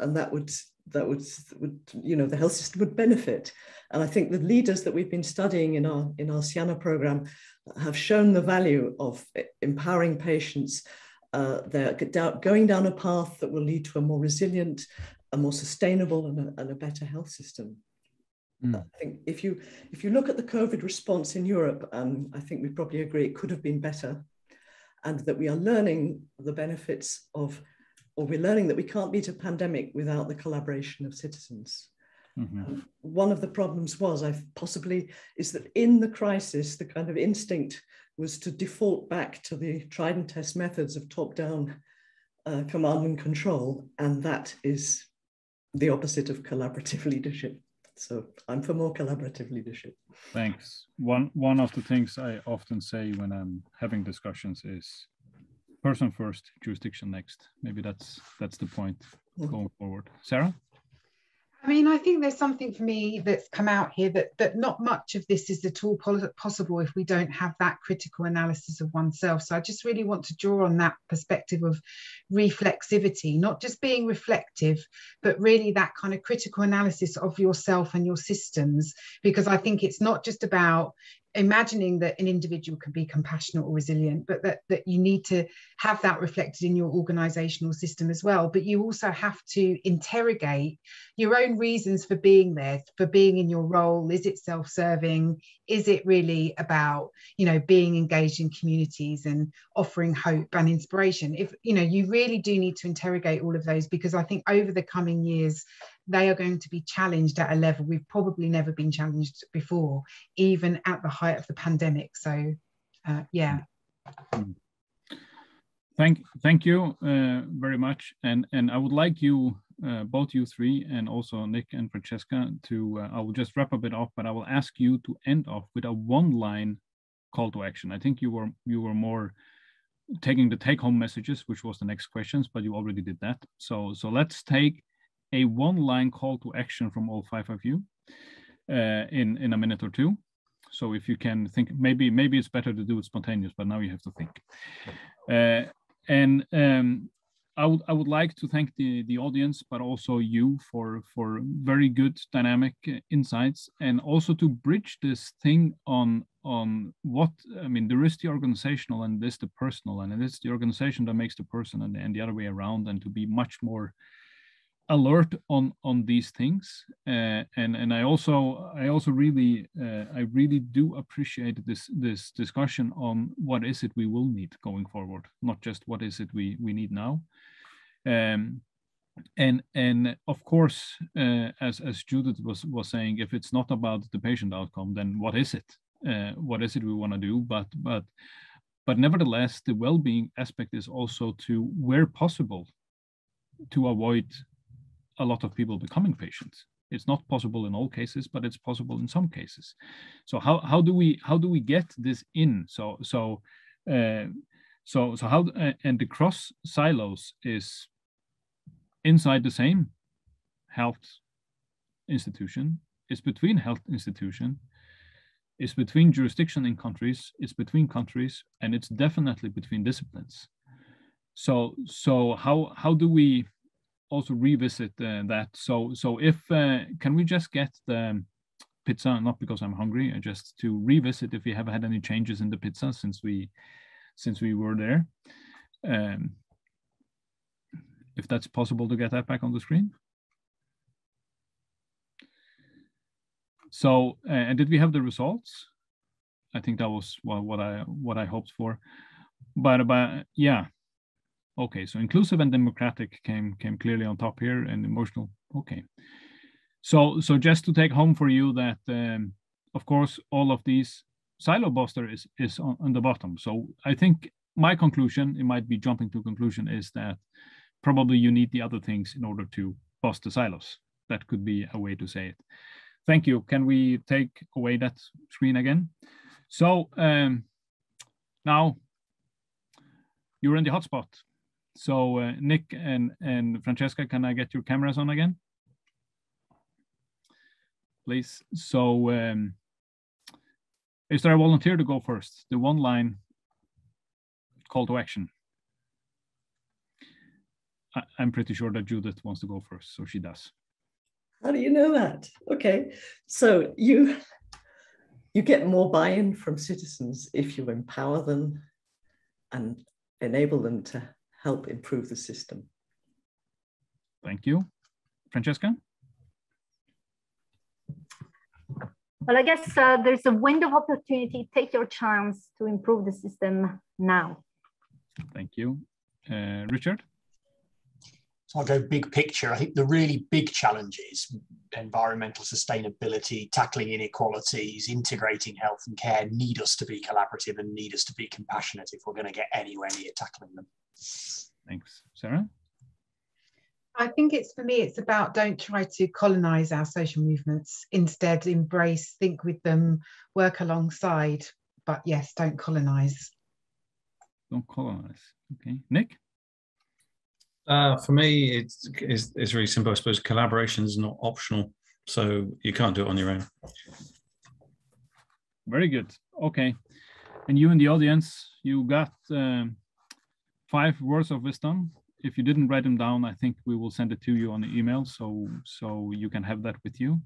and that would that would, would, you know, the health system would benefit. And I think the leaders that we've been studying in our in our Sciana program have shown the value of empowering patients uh, they're going down a path that will lead to a more resilient, a more sustainable, and a, and a better health system. Mm. I think if you if you look at the COVID response in Europe, um, I think we probably agree it could have been better, and that we are learning the benefits of, or we're learning that we can't beat a pandemic without the collaboration of citizens. Mm-hmm. Um, one of the problems was, I possibly, is that in the crisis, the kind of instinct was to default back to the tried and test methods of top-down uh, command and control, and that is the opposite of collaborative leadership. So I'm for more collaborative leadership. Thanks. One one of the things I often say when I'm having discussions is person first, jurisdiction next. Maybe that's that's the point mm-hmm. going forward. Sarah? I mean, I think there's something for me that's come out here that that not much of this is at all possible if we don't have that critical analysis of oneself. So I just really want to draw on that perspective of reflexivity, not just being reflective, but really that kind of critical analysis of yourself and your systems, because I think it's not just about imagining that an individual can be compassionate or resilient, but that, that you need to have that reflected in your organizational system as well. But you also have to interrogate your own reasons for being there, for being in your role. Is it self serving? Is it really about, you know, being engaged in communities and offering hope and inspiration? If, you know, you really do need to interrogate all of those because I think over the coming years, they are going to be challenged at a level we've probably never been challenged before, even at the height of the pandemic. So, uh, yeah. Thank, thank you uh, very much, and and I would like you, uh, both you three, and also Nick and Francesca, to uh, I will just wrap a bit off, but I will ask you to end off with a one-line call to action. I think you were you were more taking the take-home messages, which was the next questions, but you already did that. So so let's take a one-line call to action from all five of you uh, in in a minute or two. So if you can think, maybe maybe it's better to do it spontaneous, but now you have to think. Uh, and um, I would I would like to thank the the audience, but also you for for very good dynamic insights, and also to bridge this thing on on what I mean. There is the organizational and this the personal, and it is the organization that makes the person, and, and the other way around, and to be much more alert on on these things. Uh, and and i also i also really uh, i really do appreciate this this discussion on what is it we will need going forward not just what is it we we need now. Um, and and of course uh, as as judith was was saying if it's not about the patient outcome then what is it? Uh, what is it we want to do? But but but nevertheless the well-being aspect is also to where possible to avoid a lot of people becoming patients. It's not possible in all cases, but it's possible in some cases. So how, how do we how do we get this in? So so uh, so so how uh, and the cross silos is inside the same health institution. It's between health institution. It's between jurisdiction in countries. It's between countries, and it's definitely between disciplines. So so how how do we also revisit uh, that. So so if uh, can we just get the pizza? Not because I'm hungry, uh, just to revisit if we have had any changes in the pizza since we since we were there. Um, if that's possible to get that back on the screen. So uh, and did we have the results? I think that was what I what I hoped for. But but yeah, Okay, so inclusive and democratic came came clearly on top here, and emotional. Okay, so so just to take home for you that um, of course all of these silo buster is is on, on the bottom. So I think my conclusion, it might be jumping to conclusion, is that probably you need the other things in order to bust the silos. That could be a way to say it. Thank you. Can we take away that screen again? So um, now you're in the hotspot. So uh, Nick and, and Francesca, can I get your cameras on again? Please. So um, is there a volunteer to go first? The one line call to action. I, I'm pretty sure that Judith wants to go first, so she does. How do you know that? Okay, so you you get more buy-in from citizens if you empower them and enable them to help improve the system. Thank you. Francesca? Well, I guess uh, there's a window of opportunity. Take your chance to improve the system now. Thank you. Uh, Richard? So I'll go big picture. I think the really big challenges, environmental sustainability, tackling inequalities, integrating health and care, need us to be collaborative and need us to be compassionate if we're going to get anywhere near tackling them. Thanks. Sarah? I think it's for me, it's about don't try to colonize our social movements. Instead, embrace, think with them, work alongside, but yes, don't colonize. Don't colonize. Okay. Nick? Uh, for me, it's, it's, it's really simple. I suppose collaboration is not optional, so you can't do it on your own. Very good. Okay. And you in the audience, you got um, five words of wisdom. If you didn't write them down, I think we will send it to you on the email so so you can have that with you.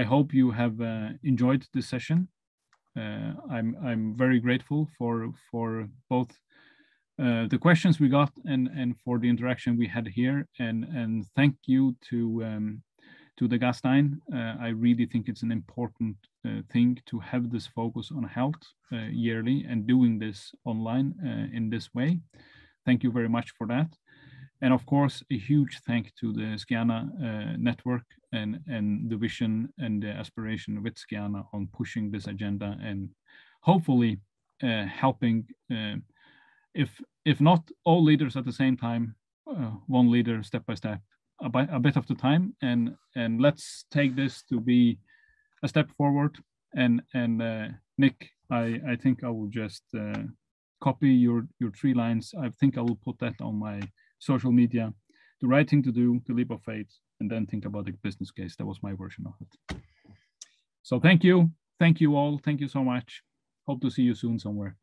I hope you have uh, enjoyed this session. Uh, I'm I'm very grateful for for both uh, the questions we got and and for the interaction we had here and and thank you to um, to the Gastein. Uh, I really think it's an important uh, thing to have this focus on health uh, yearly and doing this online in this way. Thank you very much for that. And of course, a huge thank to the Sciana uh, network and, and the vision and the aspiration with Sciana on pushing this agenda and hopefully uh, helping, uh, if, if not all leaders at the same time, uh, one leader step by step, a, a bit of the time. And, and let's take this to be a step forward. And, and uh, Nick, I, I think I will just uh, copy your, your three lines. I think I will put that on my social media. The right thing to do, the leap of faith, and then think about the business case. That was my version of it. So thank you. Thank you all. Thank you so much. Hope to see you soon somewhere.